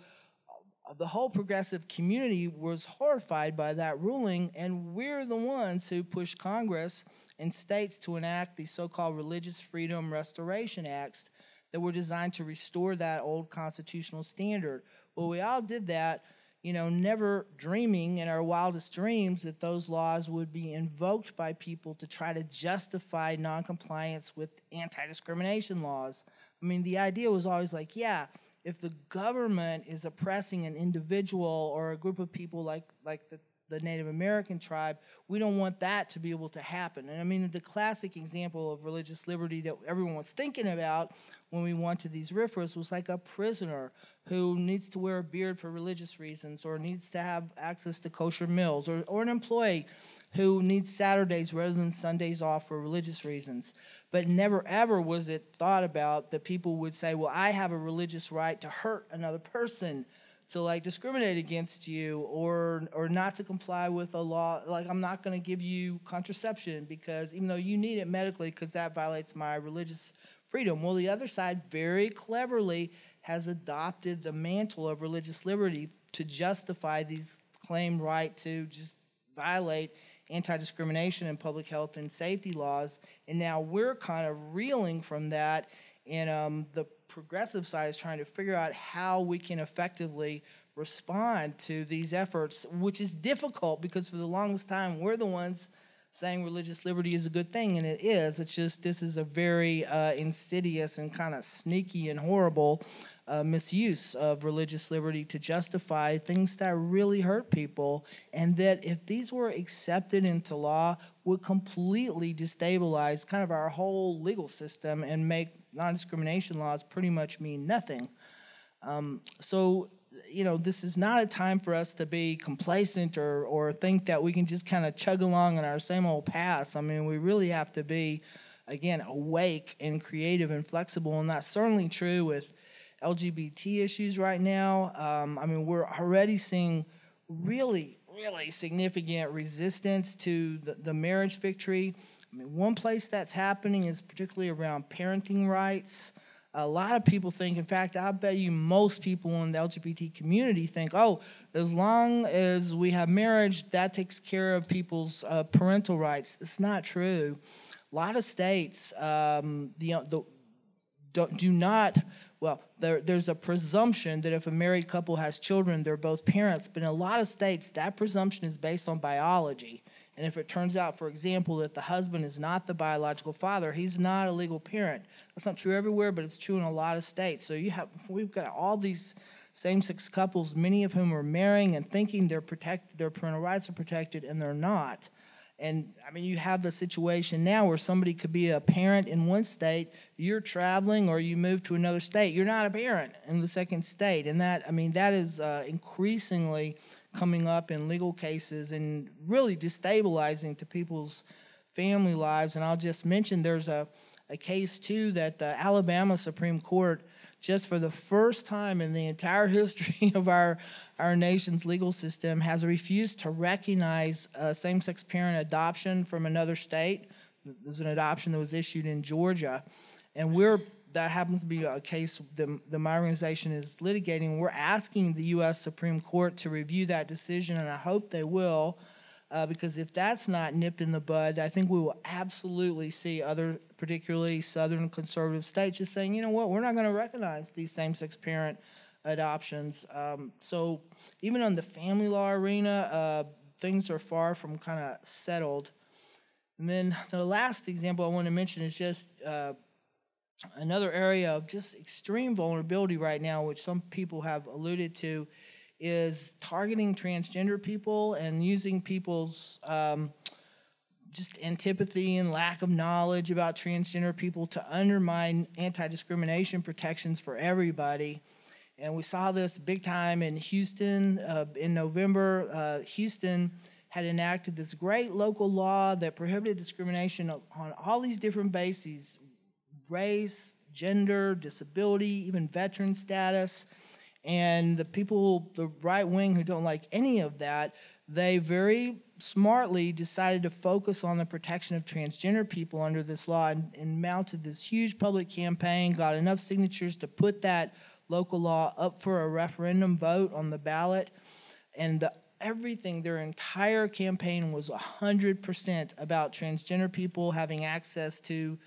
uh, the whole progressive community was horrified by that ruling, and we're the ones who pushed Congress and states to enact these so called Religious Freedom Restoration Acts that were designed to restore that old constitutional standard. Well, we all did that, you know, never dreaming in our wildest dreams that those laws would be invoked by people to try to justify noncompliance with anti discrimination laws. I mean, the idea was always like, yeah, if the government is oppressing an individual or a group of people like, like the the Native American tribe, we don't want that to be able to happen. And I mean, the classic example of religious liberty that everyone was thinking about when we wanted these RFRAs was like a prisoner who needs to wear a beard for religious reasons or needs to have access to kosher meals or, or an employee who needs Saturdays rather than Sundays off for religious reasons. But never ever was it thought about that people would say, well, I have a religious right to hurt another person to like discriminate against you or or not to comply with a law like i'm not going to give you contraception because even though you need it medically because that violates my religious freedom. Well the other side very cleverly has adopted the mantle of religious liberty to justify these claimed right to just violate anti-discrimination and public health and safety laws. And now we're kind of reeling from that and um, the progressive side is trying to figure out how we can effectively respond to these efforts, which is difficult because for the longest time we're the ones saying religious liberty is a good thing, and it is. It's just this is a very uh, insidious and kind of sneaky and horrible uh, misuse of religious liberty to justify things that really hurt people, and that if these were accepted into law, would completely destabilize kind of our whole legal system and make non discrimination laws pretty much mean nothing. Um, so, you know, this is not a time for us to be complacent or, or think that we can just kind of chug along in our same old paths. I mean, we really have to be, again, awake and creative and flexible, and that's certainly true with LGBT issues right now. Um, I mean, we're already seeing really, really significant resistance to the, the marriage victory. I mean, one place that's happening is particularly around parenting rights. A lot of people think, in fact, I bet you most people in the LGBT community think, oh, as long as we have marriage, that takes care of people's uh, parental rights. It's not true. A lot of states um, the, the, do, do not well, there, there's a presumption that if a married couple has children, they're both parents. But in a lot of states, that presumption is based on biology. And if it turns out, for example, that the husband is not the biological father, he's not a legal parent. That's not true everywhere, but it's true in a lot of states. So you have we've got all these same-sex couples, many of whom are marrying and thinking they're their parental rights are protected, and they're not. And I mean, you have the situation now where somebody could be a parent in one state, you're traveling or you move to another state, you're not a parent in the second state. And that, I mean, that is uh, increasingly coming up in legal cases and really destabilizing to people's family lives. And I'll just mention there's a, a case too that the Alabama Supreme Court, just for the first time in the entire history of our, our nation's legal system, has refused to recognize same sex parent adoption from another state. There's an adoption that was issued in Georgia. And we're that happens to be a case that, that my organization is litigating. We're asking the U.S. Supreme Court to review that decision, and I hope they will. Uh, because if that's not nipped in the bud, I think we will absolutely see other, particularly southern conservative states, just saying, you know what, we're not going to recognize these same sex parent adoptions. Um, so even on the family law arena, uh, things are far from kind of settled. And then the last example I want to mention is just uh, another area of just extreme vulnerability right now, which some people have alluded to, is targeting transgender people and using people's um, just antipathy and lack of knowledge about transgender people to undermine anti discrimination protections for everybody. And we saw this big time in Houston uh, in November. Uh, Houston had enacted this great local law that prohibited discrimination on all these different bases race, gender, disability, even veteran status. And the people, the right wing who don't like any of that, they very smartly decided to focus on the protection of transgender people under this law and, and, mounted this huge public campaign, got enough signatures to put that local law up for a referendum vote on the ballot. And the, everything, their entire campaign was 100% about transgender people having access to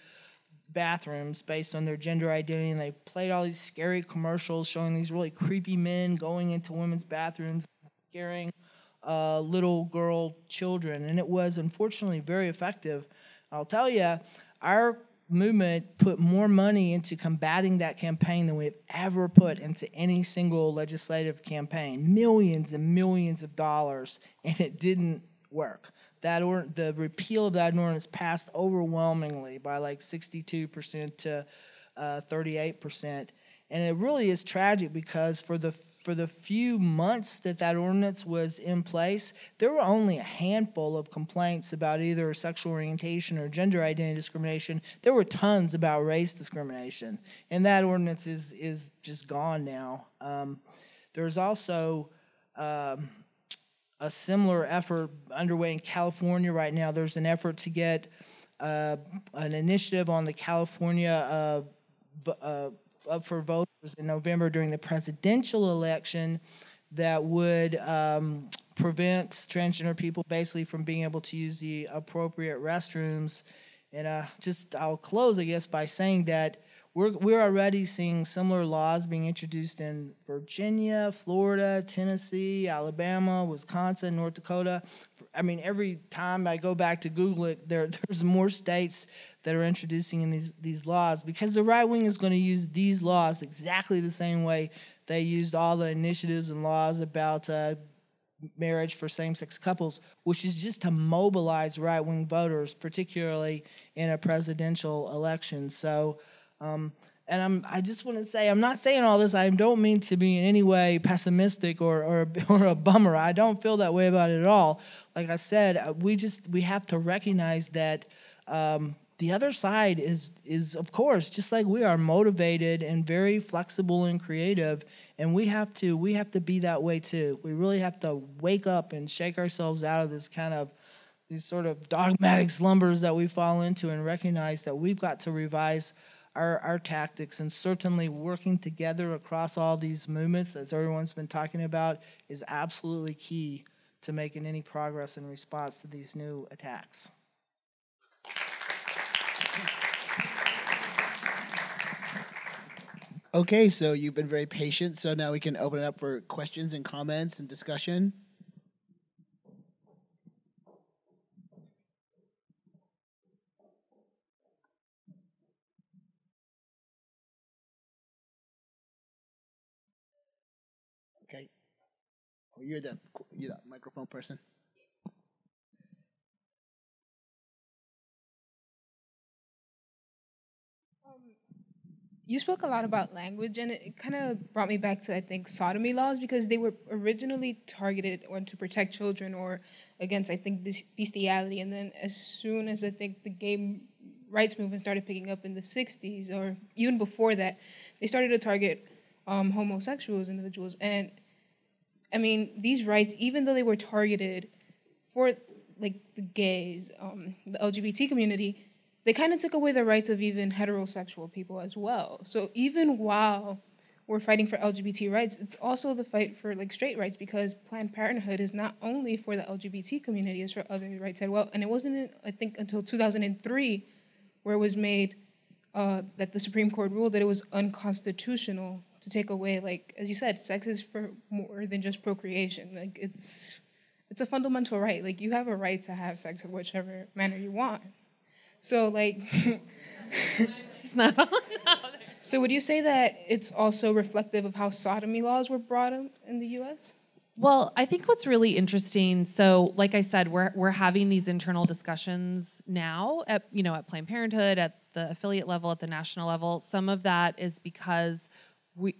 bathrooms based on their gender identity. And they played all these scary commercials showing these really creepy men going into women's bathrooms, scaring uh, little girl children. And it was unfortunately very effective. I'll tell you, our movement put more money into combating that campaign than we've ever put into any single legislative campaign millions and millions of dollars and it didn't work that or the repeal of that ordinance passed overwhelmingly by like 62% to uh, 38% and it really is tragic because for the for the few months that that ordinance was in place, there were only a handful of complaints about either sexual orientation or gender identity discrimination. There were tons about race discrimination, and that ordinance is is just gone now. Um, there's also um, a similar effort underway in California right now. There's an effort to get uh, an initiative on the California uh, uh, up for voters in November during the presidential election that would um, prevent transgender people basically from being able to use the appropriate restrooms. And uh, just I'll close, I guess, by saying that we're, we're already seeing similar laws being introduced in Virginia, Florida, Tennessee, Alabama, Wisconsin, North Dakota. I mean, every time I go back to Google it, there, there's more states that are introducing in these, these laws because the right wing is going to use these laws exactly the same way they used all the initiatives and laws about uh, marriage for same sex couples, which is just to mobilize right wing voters, particularly in a presidential election. So, um, and I'm, I just want to say, I'm not saying all this. I don't mean to be in any way pessimistic or, or, or a bummer. I don't feel that way about it at all. Like I said, uh, we just we have to recognize that um, the other side is is of course just like we are motivated and very flexible and creative, and we have to we have to be that way too. We really have to wake up and shake ourselves out of this kind of these sort of dogmatic slumbers that we fall into and recognize that we've got to revise our, our tactics and certainly working together across all these movements, as everyone's been talking about, is absolutely key to making any progress in response to these new attacks. Okay, so you've been very patient, so now we can open it up for questions and comments and discussion. Oh, you're the you're the microphone person. Um, you spoke a lot about language, and it kind of brought me back to I think sodomy laws because they were originally targeted to protect children or against I think bestiality, and then as soon as I think the gay rights movement started picking up in the '60s or even before that, they started to target um, homosexuals individuals and I mean, these rights, even though they were targeted for like the gays, um, the LGBT community, they kind of took away the rights of even heterosexual people as well. So even while we're fighting for LGBT rights, it's also the fight for like straight rights because Planned Parenthood is not only for the LGBT community, it's for other rights as well. And it wasn't, I think, until 2003 where it was made uh, that the Supreme Court ruled that it was unconstitutional to take away, like as you said, sex is for more than just procreation. Like it's it's a fundamental right. Like you have a right to have sex in whichever manner you want. So like. it's not. So would you say that it's also reflective of how sodomy laws were brought in, in the U.S.? Well, I think what's really interesting. So, like I said, we're we're having these internal discussions now at you know at Planned Parenthood, at the affiliate level, at the national level. Some of that is because we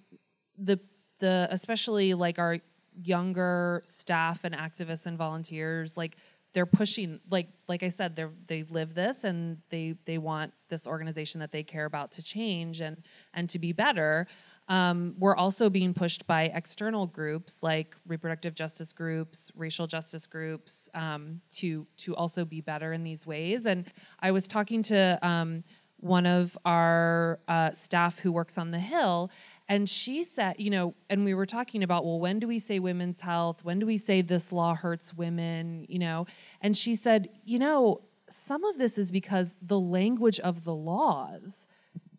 the the especially like our younger staff and activists and volunteers like they're pushing like like I said they they live this and they they want this organization that they care about to change and and to be better. Um, we're also being pushed by external groups like reproductive justice groups, racial justice groups, um, to to also be better in these ways. And I was talking to um, one of our uh, staff who works on the Hill, and she said, you know, and we were talking about, well, when do we say women's health? When do we say this law hurts women? You know, and she said, you know, some of this is because the language of the laws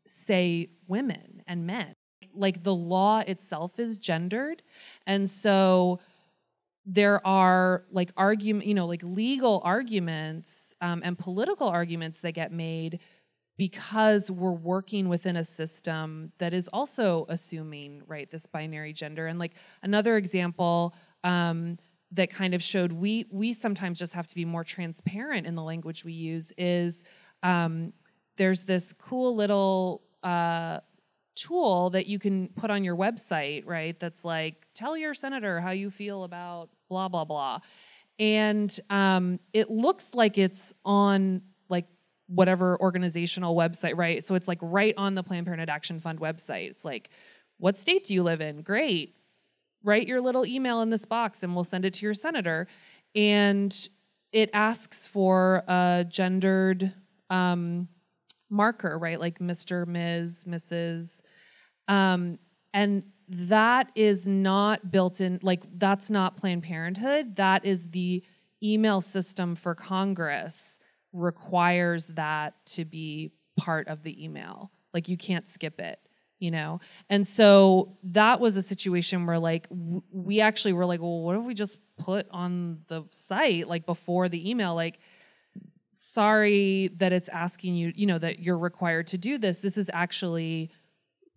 say women and men. Like the law itself is gendered. And so there are like argument, you know, like legal arguments um, and political arguments that get made because we're working within a system that is also assuming right this binary gender. And like another example um, that kind of showed we we sometimes just have to be more transparent in the language we use is um, there's this cool little uh, tool that you can put on your website right that's like tell your senator how you feel about blah blah blah. And um, it looks like it's on whatever organizational website, right? So it's like right on the Planned Parenthood Action Fund website. It's like, what state do you live in? Great. Write your little email in this box and we'll send it to your senator. And it asks for a gendered um, marker, right? Like Mr., Ms., Mrs. Um, and that is not built in, like, that's not Planned Parenthood. That is the email system for Congress requires that to be part of the email. Like you can't skip it, you know? And so that was a situation where like w- we actually were like, well, what if we just put on the site like before the email like sorry that it's asking you, you know, that you're required to do this. This is actually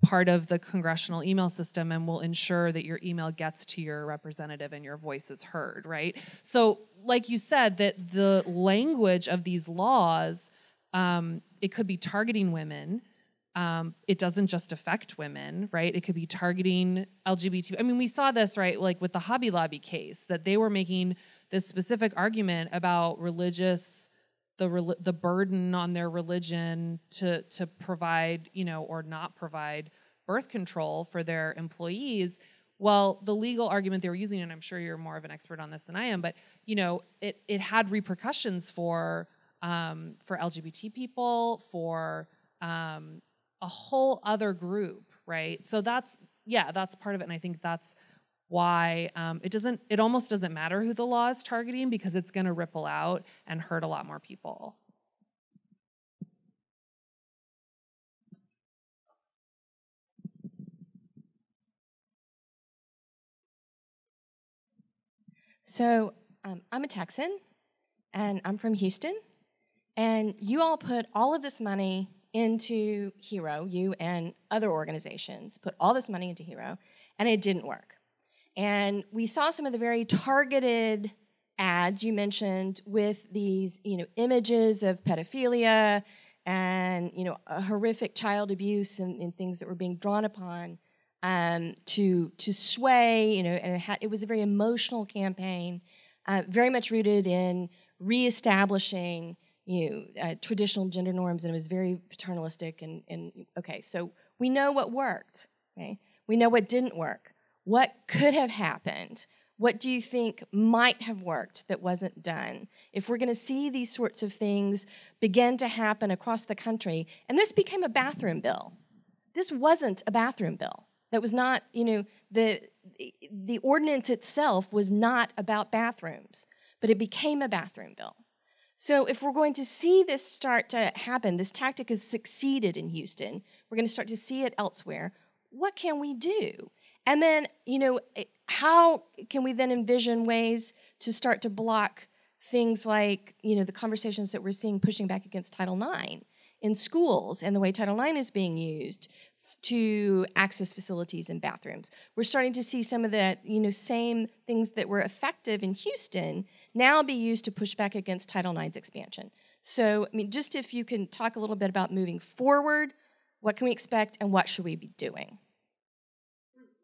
part of the congressional email system and will ensure that your email gets to your representative and your voice is heard, right? So, like you said, that the language of these laws, um, it could be targeting women. Um, it doesn't just affect women, right? It could be targeting LGBT. I mean, we saw this, right, like with the Hobby Lobby case, that they were making this specific argument about religious the the burden on their religion to to provide you know or not provide birth control for their employees. Well the legal argument they were using and i'm sure you're more of an expert on this than i am but you know it it had repercussions for um, for lgbt people for um, a whole other group right? So that's yeah that's part of it and i think that's why um, it doesn't it almost doesn't matter who the law is targeting because it's going to ripple out and hurt a lot more people So um, I'm a Texan, and I'm from Houston, and you all put all of this money into Hero, you and other organizations put all this money into Hero, and it didn't work. And we saw some of the very targeted ads you mentioned with these, you know, images of pedophilia and, you know, horrific child abuse and, and, things that were being drawn upon um, to to sway, you know, and it, it was a very emotional campaign, uh, very much rooted in reestablishing, you know, uh, traditional gender norms, and it was very paternalistic. And, and okay, so we know what worked. Okay, we know what didn't work. What could have happened? What do you think might have worked that wasn't done? If we're going to see these sorts of things begin to happen across the country, and this became a bathroom bill. This wasn't a bathroom bill. That was not, you know, the the ordinance itself was not about bathrooms, but it became a bathroom bill. So if we're going to see this start to happen, this tactic has succeeded in Houston. We're going to start to see it elsewhere. What can we do? And then, you know, eh, how can we then envision ways to start to block things like, you know, the conversations that we're seeing pushing back against Title IX in schools and the way Title IX is being used to access facilities and bathrooms. We're starting to see some of the, you know, same things that were effective in Houston now be used to push back against Title IX's expansion. So, I mean, just if you can talk a little bit about moving forward, what can we expect and what should we be doing?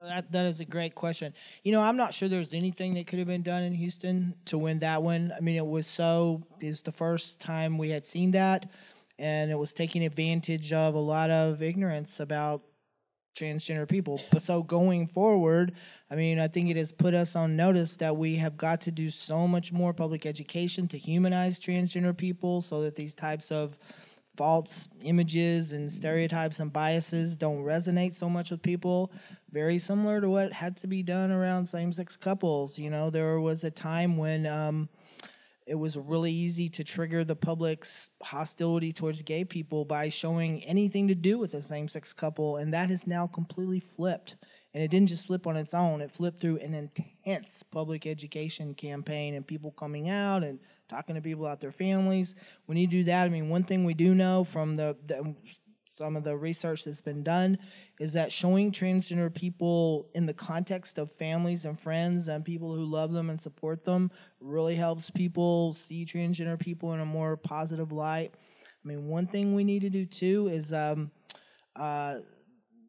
That that is a great question. You know, I'm not sure there's anything that could have been done in Houston to win that one. I mean, it was so it's the first time we had seen that, and it was taking advantage of a lot of ignorance about transgender people. But so going forward, I mean, I think it has put us on notice that we have got to do so much more public education to humanize transgender people, so that these types of false images and stereotypes and biases don't resonate so much with people. Very similar to what had to be done around same sex couples. You know, there was a time when um, it was really easy to trigger the public's hostility towards gay people by showing anything to do with a same sex couple, and that has now completely flipped. And it didn't just flip on its own, it flipped through an intense public education campaign and people coming out and talking to people about their families. Need to do that. I mean, one thing we do know from the, the some of the research that's been done is that showing transgender people in the context of families and friends and people who love them and support them really helps people see transgender people in a more positive light. I mean, one thing we need to do too is um, uh,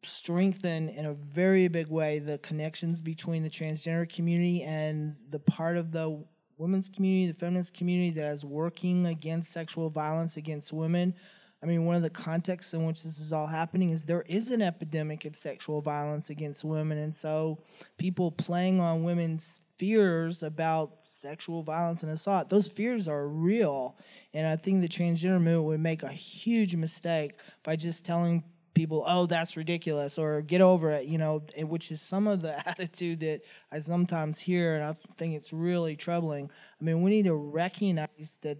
strengthen in a very big way the connections between the transgender community and the part of the women's community, the feminist community that is working against sexual violence against women. I mean, one of the contexts in which this is all happening is there is an epidemic of sexual violence against women. And so people playing on women's fears about sexual violence and assault, those fears are real. And I think the transgender movement would make a huge mistake by just telling people, oh, that's ridiculous, or get over it, you know, which is some of the attitude that I sometimes hear, and I think it's really troubling. I mean, we need to recognize that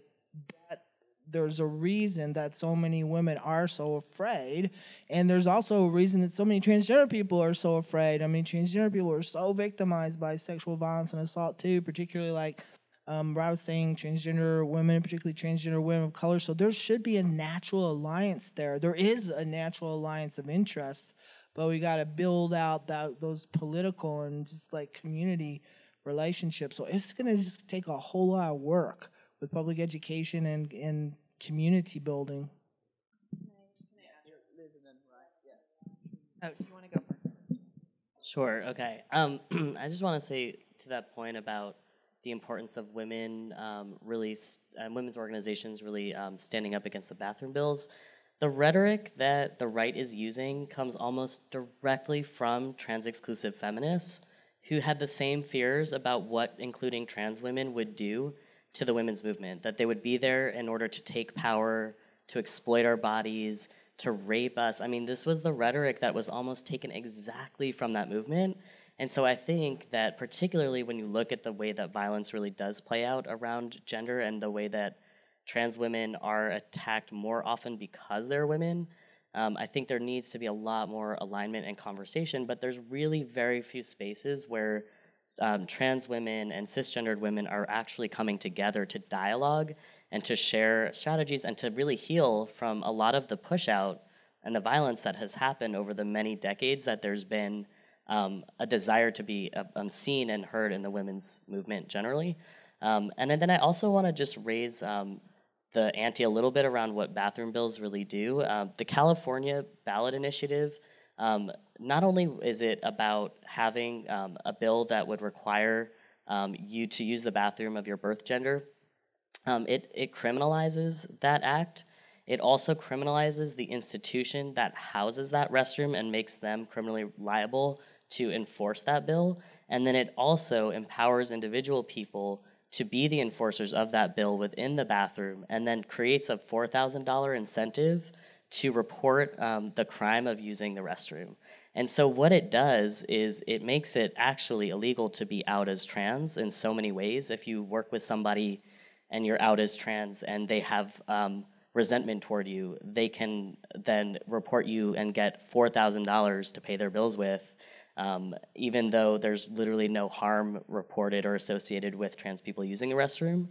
that there's a reason that so many women are so afraid, and there's also a reason that so many transgender people are so afraid. I mean, transgender people are so victimized by sexual violence and assault too, particularly like um, where I was saying transgender women, particularly transgender women of color. So there should be a natural alliance there. There is a natural alliance of interests, but we got to build out that those political and just like community relationships. So it's going to just take a whole lot of work with public education and, and community building. Oh, do you want to go? Sure. Okay. Um, I just want to say to that point about the importance of women um, really women's organizations really um, standing up against the bathroom bills. The rhetoric that the right is using comes almost directly from trans exclusive feminists who had the same fears about what including trans women would do to the women's movement, that they would be there in order to take power, to exploit our bodies, to rape us. I mean, this was the rhetoric that was almost taken exactly from that movement and so I think that particularly when you look at the way that violence really does play out around gender and the way that trans women are attacked more often because they're women, um, I think there needs to be a lot more alignment and conversation, but there's really very few spaces where um, trans women and cisgendered women are actually coming together to dialogue and to share strategies and to really heal from a lot of the push out and the violence that has happened over the many decades that there's been um, a desire to be uh, um, seen and heard in the women's movement generally. Um, and then I also want to just raise um, the ante a little bit around what bathroom bills really do. Uh, the California ballot initiative, um, not only is it about having a bill that would require you to use the bathroom of your birth gender, it, it criminalizes that act. It also criminalizes the institution that houses that restroom and makes them criminally liable to enforce that bill. And then it also empowers individual people to be the enforcers of that bill within the bathroom and then creates a $4,000 incentive to report um, the crime of using the restroom. And so what it does is it makes it actually illegal to be out as trans in so many ways. If you work with somebody and you're out as trans and they have um, resentment toward you, they can then report you and get $4,000 to pay their bills with, um, even though there's literally no harm reported or associated with trans people using the restroom.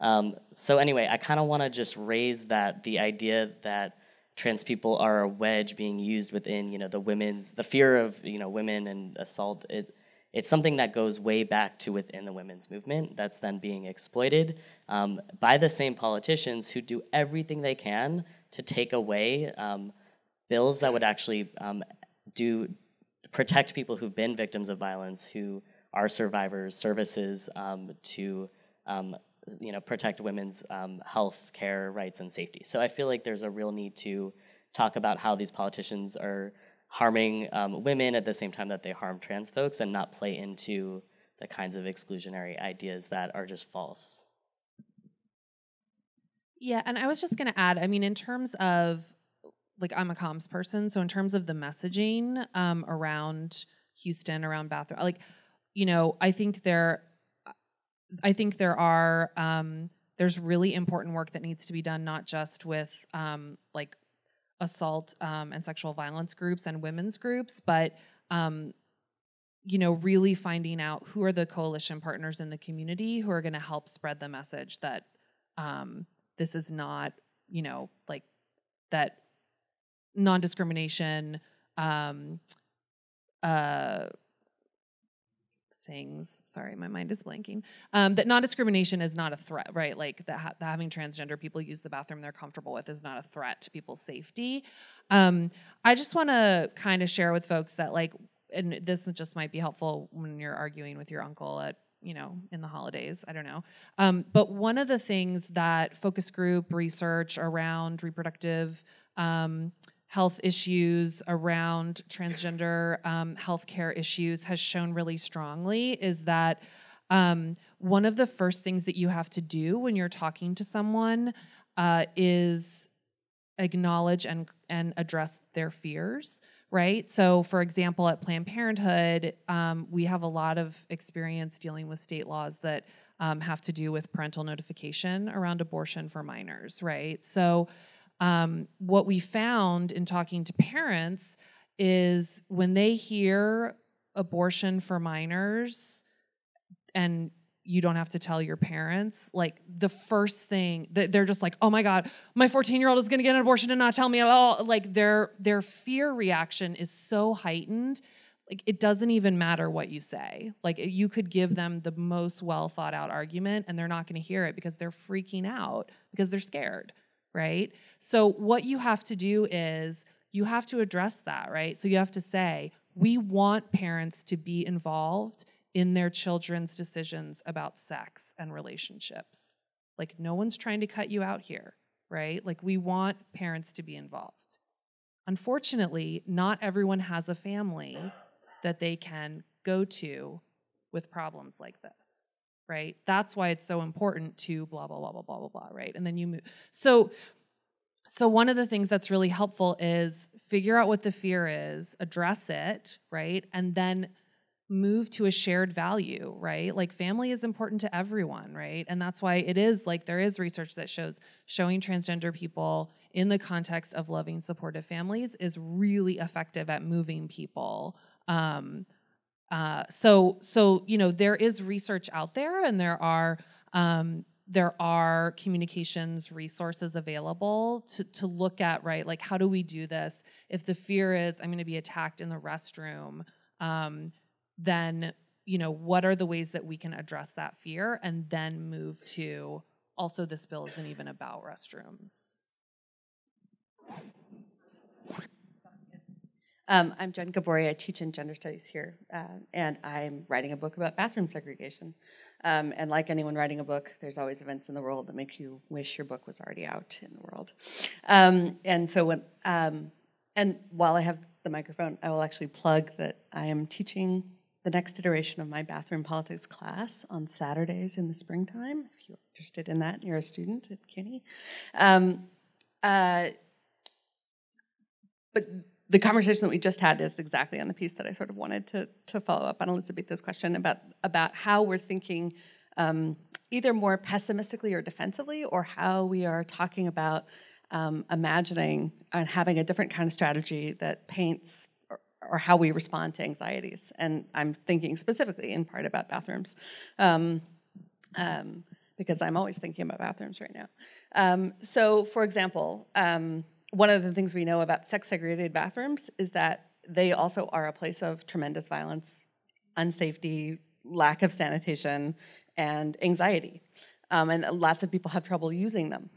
Um, so anyway, I kind of want to just raise that the idea that trans people are a wedge being used within you know the women's the fear of you know women and assault it it's something that goes way back to within the women's movement that's then being exploited um, by the same politicians who do everything they can to take away um, bills that would actually um, do protect people who've been victims of violence who are survivors services um, to um, you know, protect women's um, health care rights and safety. So I feel like there's a real need to talk about how these politicians are harming um, women at the same time that they harm trans folks and not play into the kinds of exclusionary ideas that are just false. Yeah, and I was just going to add, I mean, in terms of like I'm a comms person, so in terms of the messaging um, around Houston, around bathroom, like you know, I think there I think there are um, there's really important work that needs to be done, not just with um, like assault um, and sexual violence groups and women's groups, but um, you know, really finding out who are the coalition partners in the community who are going to help spread the message that um, this is not, you know, like that non-discrimination. Um, uh, things. Sorry, my mind is blanking. Um, that non-discrimination is not a threat, right? Like that, ha- that, having transgender people use the bathroom they're comfortable with is not a threat to people's safety. Um, I just want to kind of share with folks that like, and this just might be helpful when you're arguing with your uncle at you know in the holidays i don't know um, but one of the things that focus group research around reproductive um, health issues around transgender um, healthcare issues has shown really strongly is that um, one of the first things that you have to do when you're talking to someone uh, is acknowledge and and address their fears right? So for example at planned parenthood um, we have a lot of experience dealing with state laws that um, have to do with parental notification around abortion for minors right? So um, what we found in talking to parents is when they hear abortion for minors and you don't have to tell your parents like the first thing that they're just like oh my god my 14 year old is going to get an abortion and not tell me at all. Like their their fear reaction is so heightened like it doesn't even matter what you say. Like you could give them the most well thought out argument and they're not going to hear it because they're freaking out because they're scared right so, what you have to do is you have to address that, right? So, you have to say, we want parents to be involved in their children's decisions about sex and relationships. Like, no one's trying to cut you out here, right? Like, we want parents to be involved. Unfortunately, not everyone has a family that they can go to with problems like this, right? That's why it's so important to blah, blah, blah, blah, blah, blah, blah, right? And then you move. So, so, one of the things that's really helpful is figure out what the fear is, address it, right? And then move to a shared value, right? Like family is important to everyone, right? And that's why it is like there is research that shows showing transgender people in the context of loving, supportive families is really effective at moving people. Um, uh, so, so you know, there is research out there, and there are um, there are communications resources available to, to look at, right? Like, how do we do this? If the fear is, I'm going to be attacked in the restroom, um, then, you know, what are the ways that we can address that fear and then move to also, this bill isn't even about restrooms. Um, I'm Jen Gaboury. I teach in gender studies here, uh, and I'm writing a book about bathroom segregation. Um, and like anyone writing a book, there's always events in the world that make you wish your book was already out in the world. Um, and so when, um, and while I have the microphone, I will actually plug that I am teaching the next iteration of my bathroom politics class on Saturdays in the springtime. If you're interested in that, and you're a student at CUNY. Um, uh, but the conversation that we just had is exactly on the piece that I sort of wanted to, to follow up on Elizabeth's question about, about how we're thinking um, either more pessimistically or defensively, or how we are talking about um, imagining and having a different kind of strategy that paints or, or, how we respond to anxieties. And I'm thinking specifically in part about bathrooms. Um, um because I'm always thinking about bathrooms right now. Um, so, for example, um, one of the things we know about sex segregated bathrooms is that they also are a place of tremendous violence, unsafety, lack of sanitation, and anxiety. Um, and lots of people have trouble using them.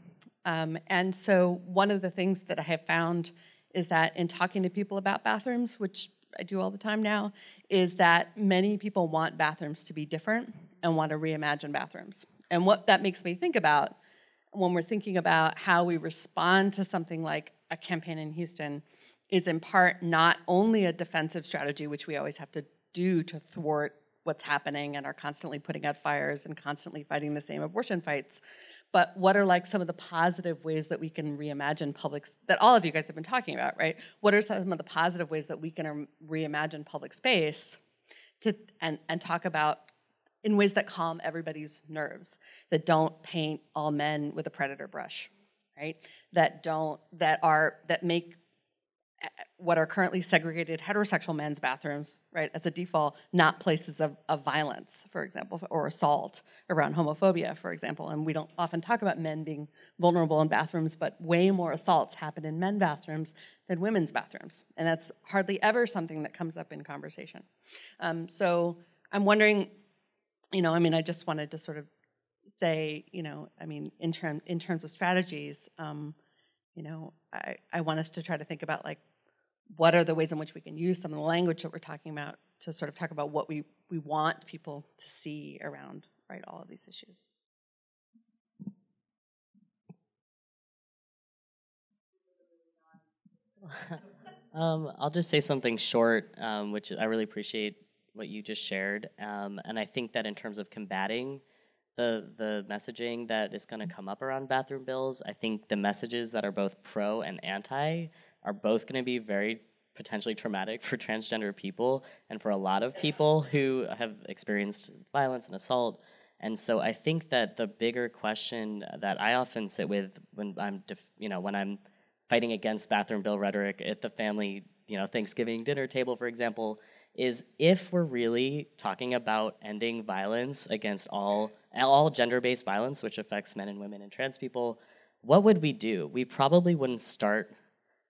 Um, and so, one of the things that I have found is that in talking to people about bathrooms, which I do all the time now, is that many people want bathrooms to be different and want to reimagine bathrooms. And what that makes me think about when we're thinking about how we respond to something like a campaign in Houston is in part not only a defensive strategy, which we always have to do to thwart what's happening and are constantly putting out fires and constantly fighting the same abortion fights, but what are like some of the positive ways that we can reimagine public that all of you guys have been talking about, right? What are some of the positive ways that we can reimagine public space to and and talk about in ways that calm everybody's nerves, that don't paint all men with a predator brush, right? That don't, that are, that make eh, what are currently segregated heterosexual men's bathrooms, right, as a default, not places of, of violence, for example, or assault around homophobia, for example. And we don't often talk about men being vulnerable in bathrooms, but way more assaults happen in men bathrooms than women's bathrooms. And that's hardly ever something that comes up in conversation. Um, so I'm wondering you know, I mean, I just wanted to sort of say, you know, I mean, in term in terms of strategies, um, you know, I, I want us to try to think about like what are the ways in which we can use some of the language that we're talking about to sort of talk about what we we want people to see around right all of these issues. um, I'll just say something short, um, which I really appreciate what you just shared. Um, and I think that in terms of combating the the messaging that is going to come up around bathroom bills, I think the messages that are both pro and anti are both going to be very potentially traumatic for transgender people and for a lot of people who have experienced violence and assault. And so I think that the bigger question that I often sit with when I'm, you know, when I'm fighting against bathroom bill rhetoric at the family, you know, Thanksgiving dinner table, for example, is if we're really talking about ending violence against all all gender-based violence, which affects men and women and trans people, what would we do? We probably wouldn't start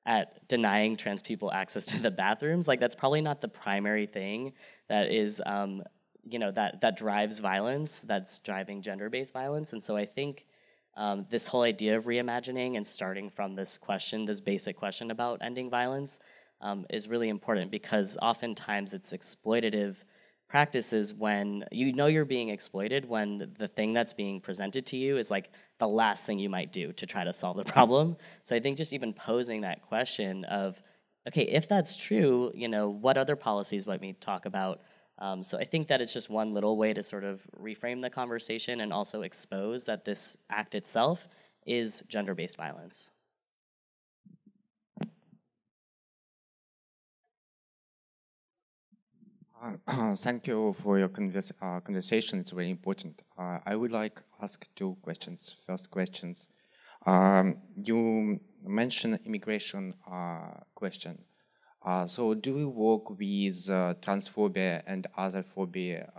at denying trans people access to the bathrooms. Like that's probably not the primary thing that is, um, you know, that that drives violence. That's driving gender-based violence. And so I think um, this whole idea of reimagining and starting from this question, this basic question about ending violence, um, is really important because oftentimes it's exploitative practices when you know you're being exploited when the thing that's being presented to you is like the last thing you might do to try to solve the problem. So I think just even posing that question of, okay, if that's true, you know, what other policies might we talk about? Um, so I think that it's just one little way to sort of reframe the conversation and also expose that this act itself is gender-based violence. Thank you for your converse, uh, conversation. It's very important. Uh, I would like ask two questions. First questions. Um, you mentioned immigration uh, question. Uh, so do you work with uh, transphobia and other phobia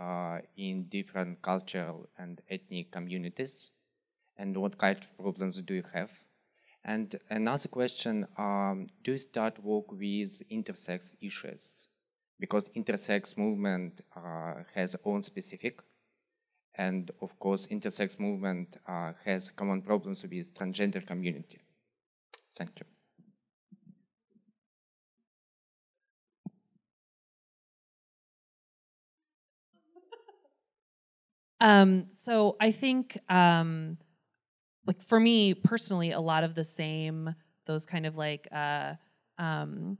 in different cultural and ethnic communities? And what kind of problems do you have? And another question, um, do you start work with intersex issues? Because intersex movement uh, has own specific and of course intersex movement uh, has common problems with transgender community. Thank you. Um, so I think, um, like for me personally, a lot of the same, those kind of like uh, um,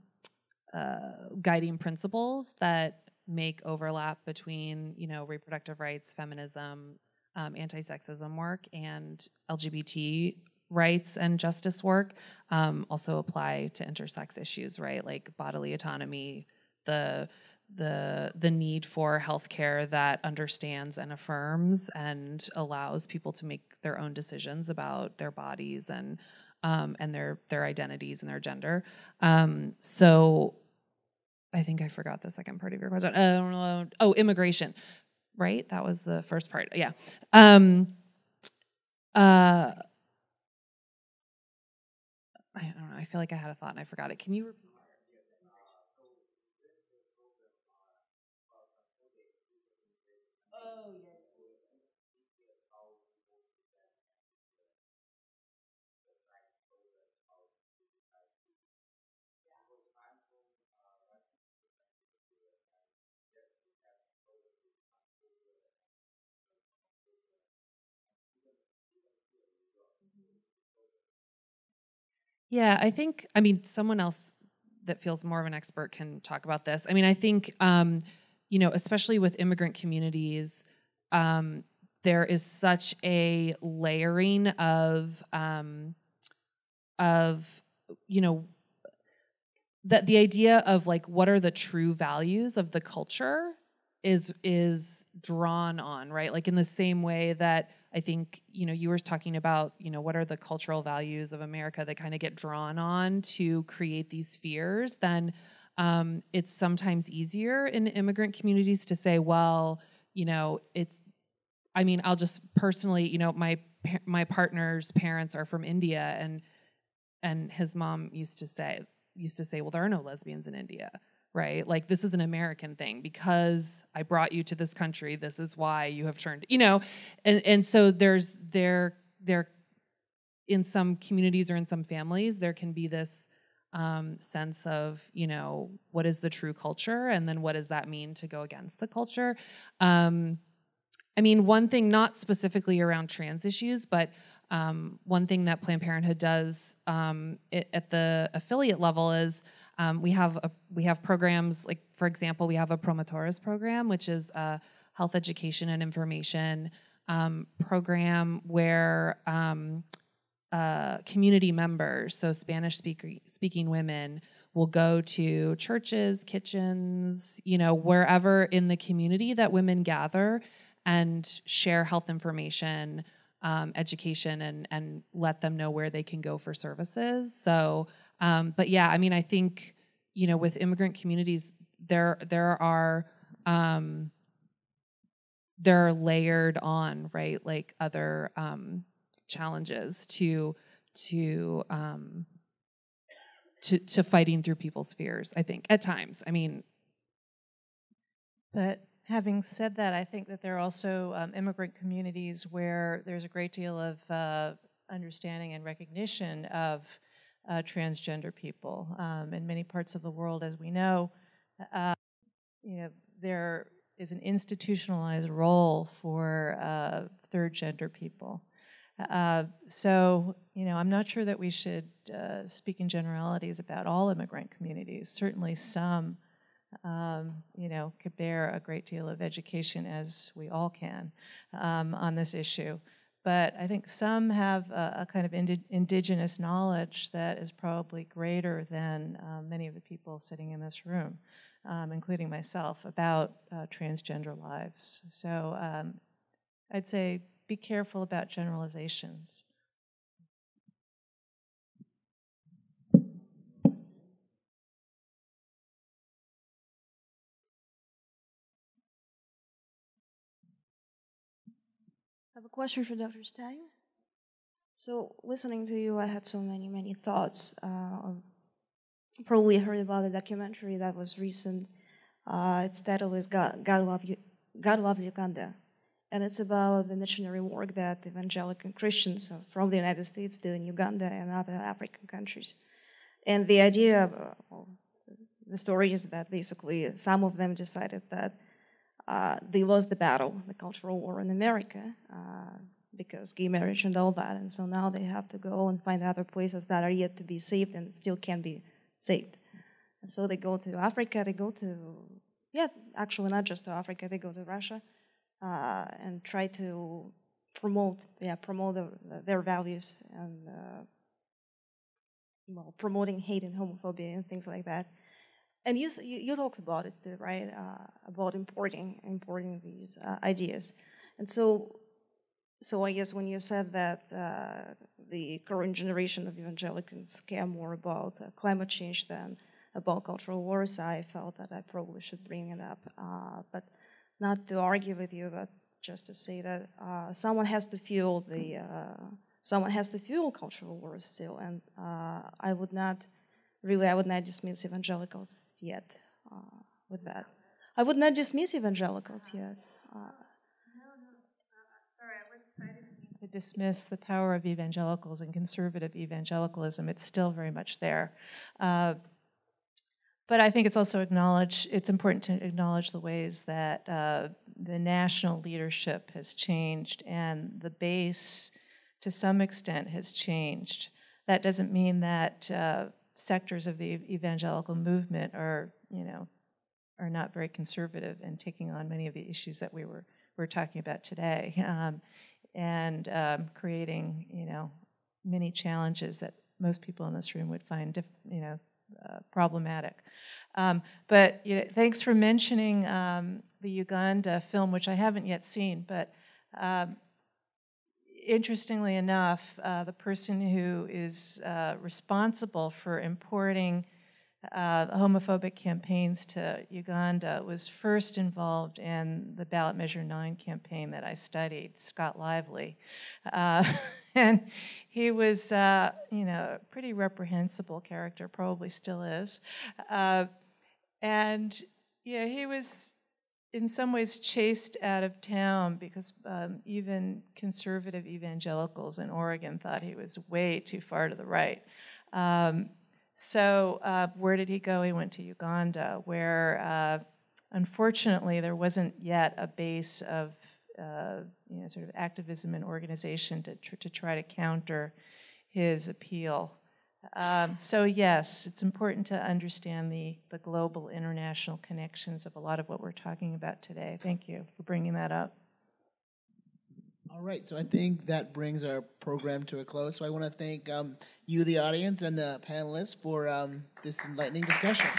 uh, guiding principles that make overlap between you know reproductive rights, feminism, um, anti-sexism work, and LGBT rights and justice work um, also apply to intersex issues, right? Like bodily autonomy, the the the need for healthcare that understands and affirms and allows people to make their own decisions about their bodies and um, and their their identities and their gender. Um, so I think I forgot the second part of your question. Uh, oh, immigration, right? That was the first part. Yeah. Um, uh, I don't know. I feel like I had a thought and I forgot it. Can you Yeah, I think, I mean, someone else that feels more of an expert can talk about this. I mean, I think, um, you know, especially with immigrant communities, um, there is such a layering of, um, of, you know, that the idea of like what are the true values of the culture is is drawn on, right? Like in the same way that I think, you know, you were talking about, you know, what are the cultural values of America that kind of get drawn on to create these fears, then um, it's sometimes easier in immigrant communities to say, well, you know, it's, I mean, I'll just personally, you know, my my partner's parents are from India, and and his mom used to say used to say, well, there are no lesbians in India right? Like this is an American thing because I brought you to this country. This is why you have turned, you know, and and so there's there there in some communities or in some families there can be this um, sense of you know what is the true culture and then what does that mean to go against the culture. Um, I mean, one thing not specifically around trans issues, but um, one thing that Planned Parenthood does um, it, at the affiliate level is um, we have a, we have programs like, for example, we have a Promotores program, which is a health education and information um, program where um, uh, community members, so Spanish speaker, speaking women, will go to churches, kitchens, you know, wherever in the community that women gather and share health information, um, education, and and let them know where they can go for services. So um, but yeah, I mean, I think you know, with immigrant communities, there there are um, they're layered on right, like other um, challenges to to um, to to fighting through people's fears. I think at times. I mean, but having said that, I think that there are also um, immigrant communities where there's a great deal of uh, understanding and recognition of uh, transgender people. Um, in many parts of the world, as we know, uh, you know, there is an institutionalized role for uh, third gender people. Uh, so, you know, I'm not sure that we should uh, speak in generalities about all immigrant communities. Certainly, some, um, you know, could bear a great deal of education, as we all can, um, on this issue but I think some have a, a kind of indi- indigenous knowledge that is probably greater than um, many of the people sitting in this room, um, including myself, about uh, transgender lives. So um, I'd say be careful about generalizations. I have a question for Dr. Stein. So, listening to you, I had so many, many thoughts. Uh, probably heard about the documentary that was recent. Uh, its title is God, God, Love God Loves Uganda. And it's about the missionary work that evangelical Christians from the United States do in Uganda and other African countries. And the idea of uh, well, the story is that basically some of them decided that uh, they lost the battle, the cultural war in America, uh, because gay marriage and all that. And so now they have to go and find other places that are yet to be saved and still can be saved. And so they go to Africa, they go to, yeah, actually not just to Africa, they go to Russia uh, and try to promote yeah promote the, their values and uh, well promoting hate and homophobia and things like that. And you you, talked about it too, right? Uh, about importing importing these uh, ideas, and so so I guess when you said that uh, the current generation of evangelicals care more about uh, climate change than about cultural wars, I felt that I probably should bring it up, uh, but not to argue with you, but just to say that uh, someone has to fuel the uh, someone has to fuel cultural wars still, and uh, I would not really I would not dismiss evangelicals yet uh, with that. I would not dismiss evangelicals yet. Uh, sorry, I was deciding. to dismiss the power of evangelicals and conservative evangelicalism. It's still very much there. Uh, but I think it's also acknowledge it's important to acknowledge the ways that uh, the national leadership has changed and the base, to some extent, has changed. That doesn't mean that uh, sectors of the evangelical movement are, you know, are not very conservative and taking on many of the issues that we were we're talking about today. Um, and um, creating, you know, many challenges that most people in this room would find, diff- you know, uh, problematic. Um, but you know, thanks for mentioning um, the Uganda film, which I haven't yet seen. But um, interestingly enough, uh, the person who is uh, responsible for importing uh, homophobic campaigns to Uganda was first involved in the ballot measure 9 campaign that I studied, Scott Lively. Uh, and he was, uh, you know, a pretty reprehensible character, probably still is. Uh, and, yeah, he was in some ways chased out of town because um, even conservative evangelicals in Oregon thought he was way too far to the right. Um, so, uh, where did he go? He went to Uganda, where uh, unfortunately there wasn't yet a base of uh, you know, sort of activism and organization to, tr- to try to counter his appeal. Um, so, yes, it's important to understand the, the global international connections of a lot of what we're talking about today. Thank you for bringing that up. All right, so I think that brings our program to a close. So I want to thank um, you, the audience, and the panelists for um, this enlightening discussion.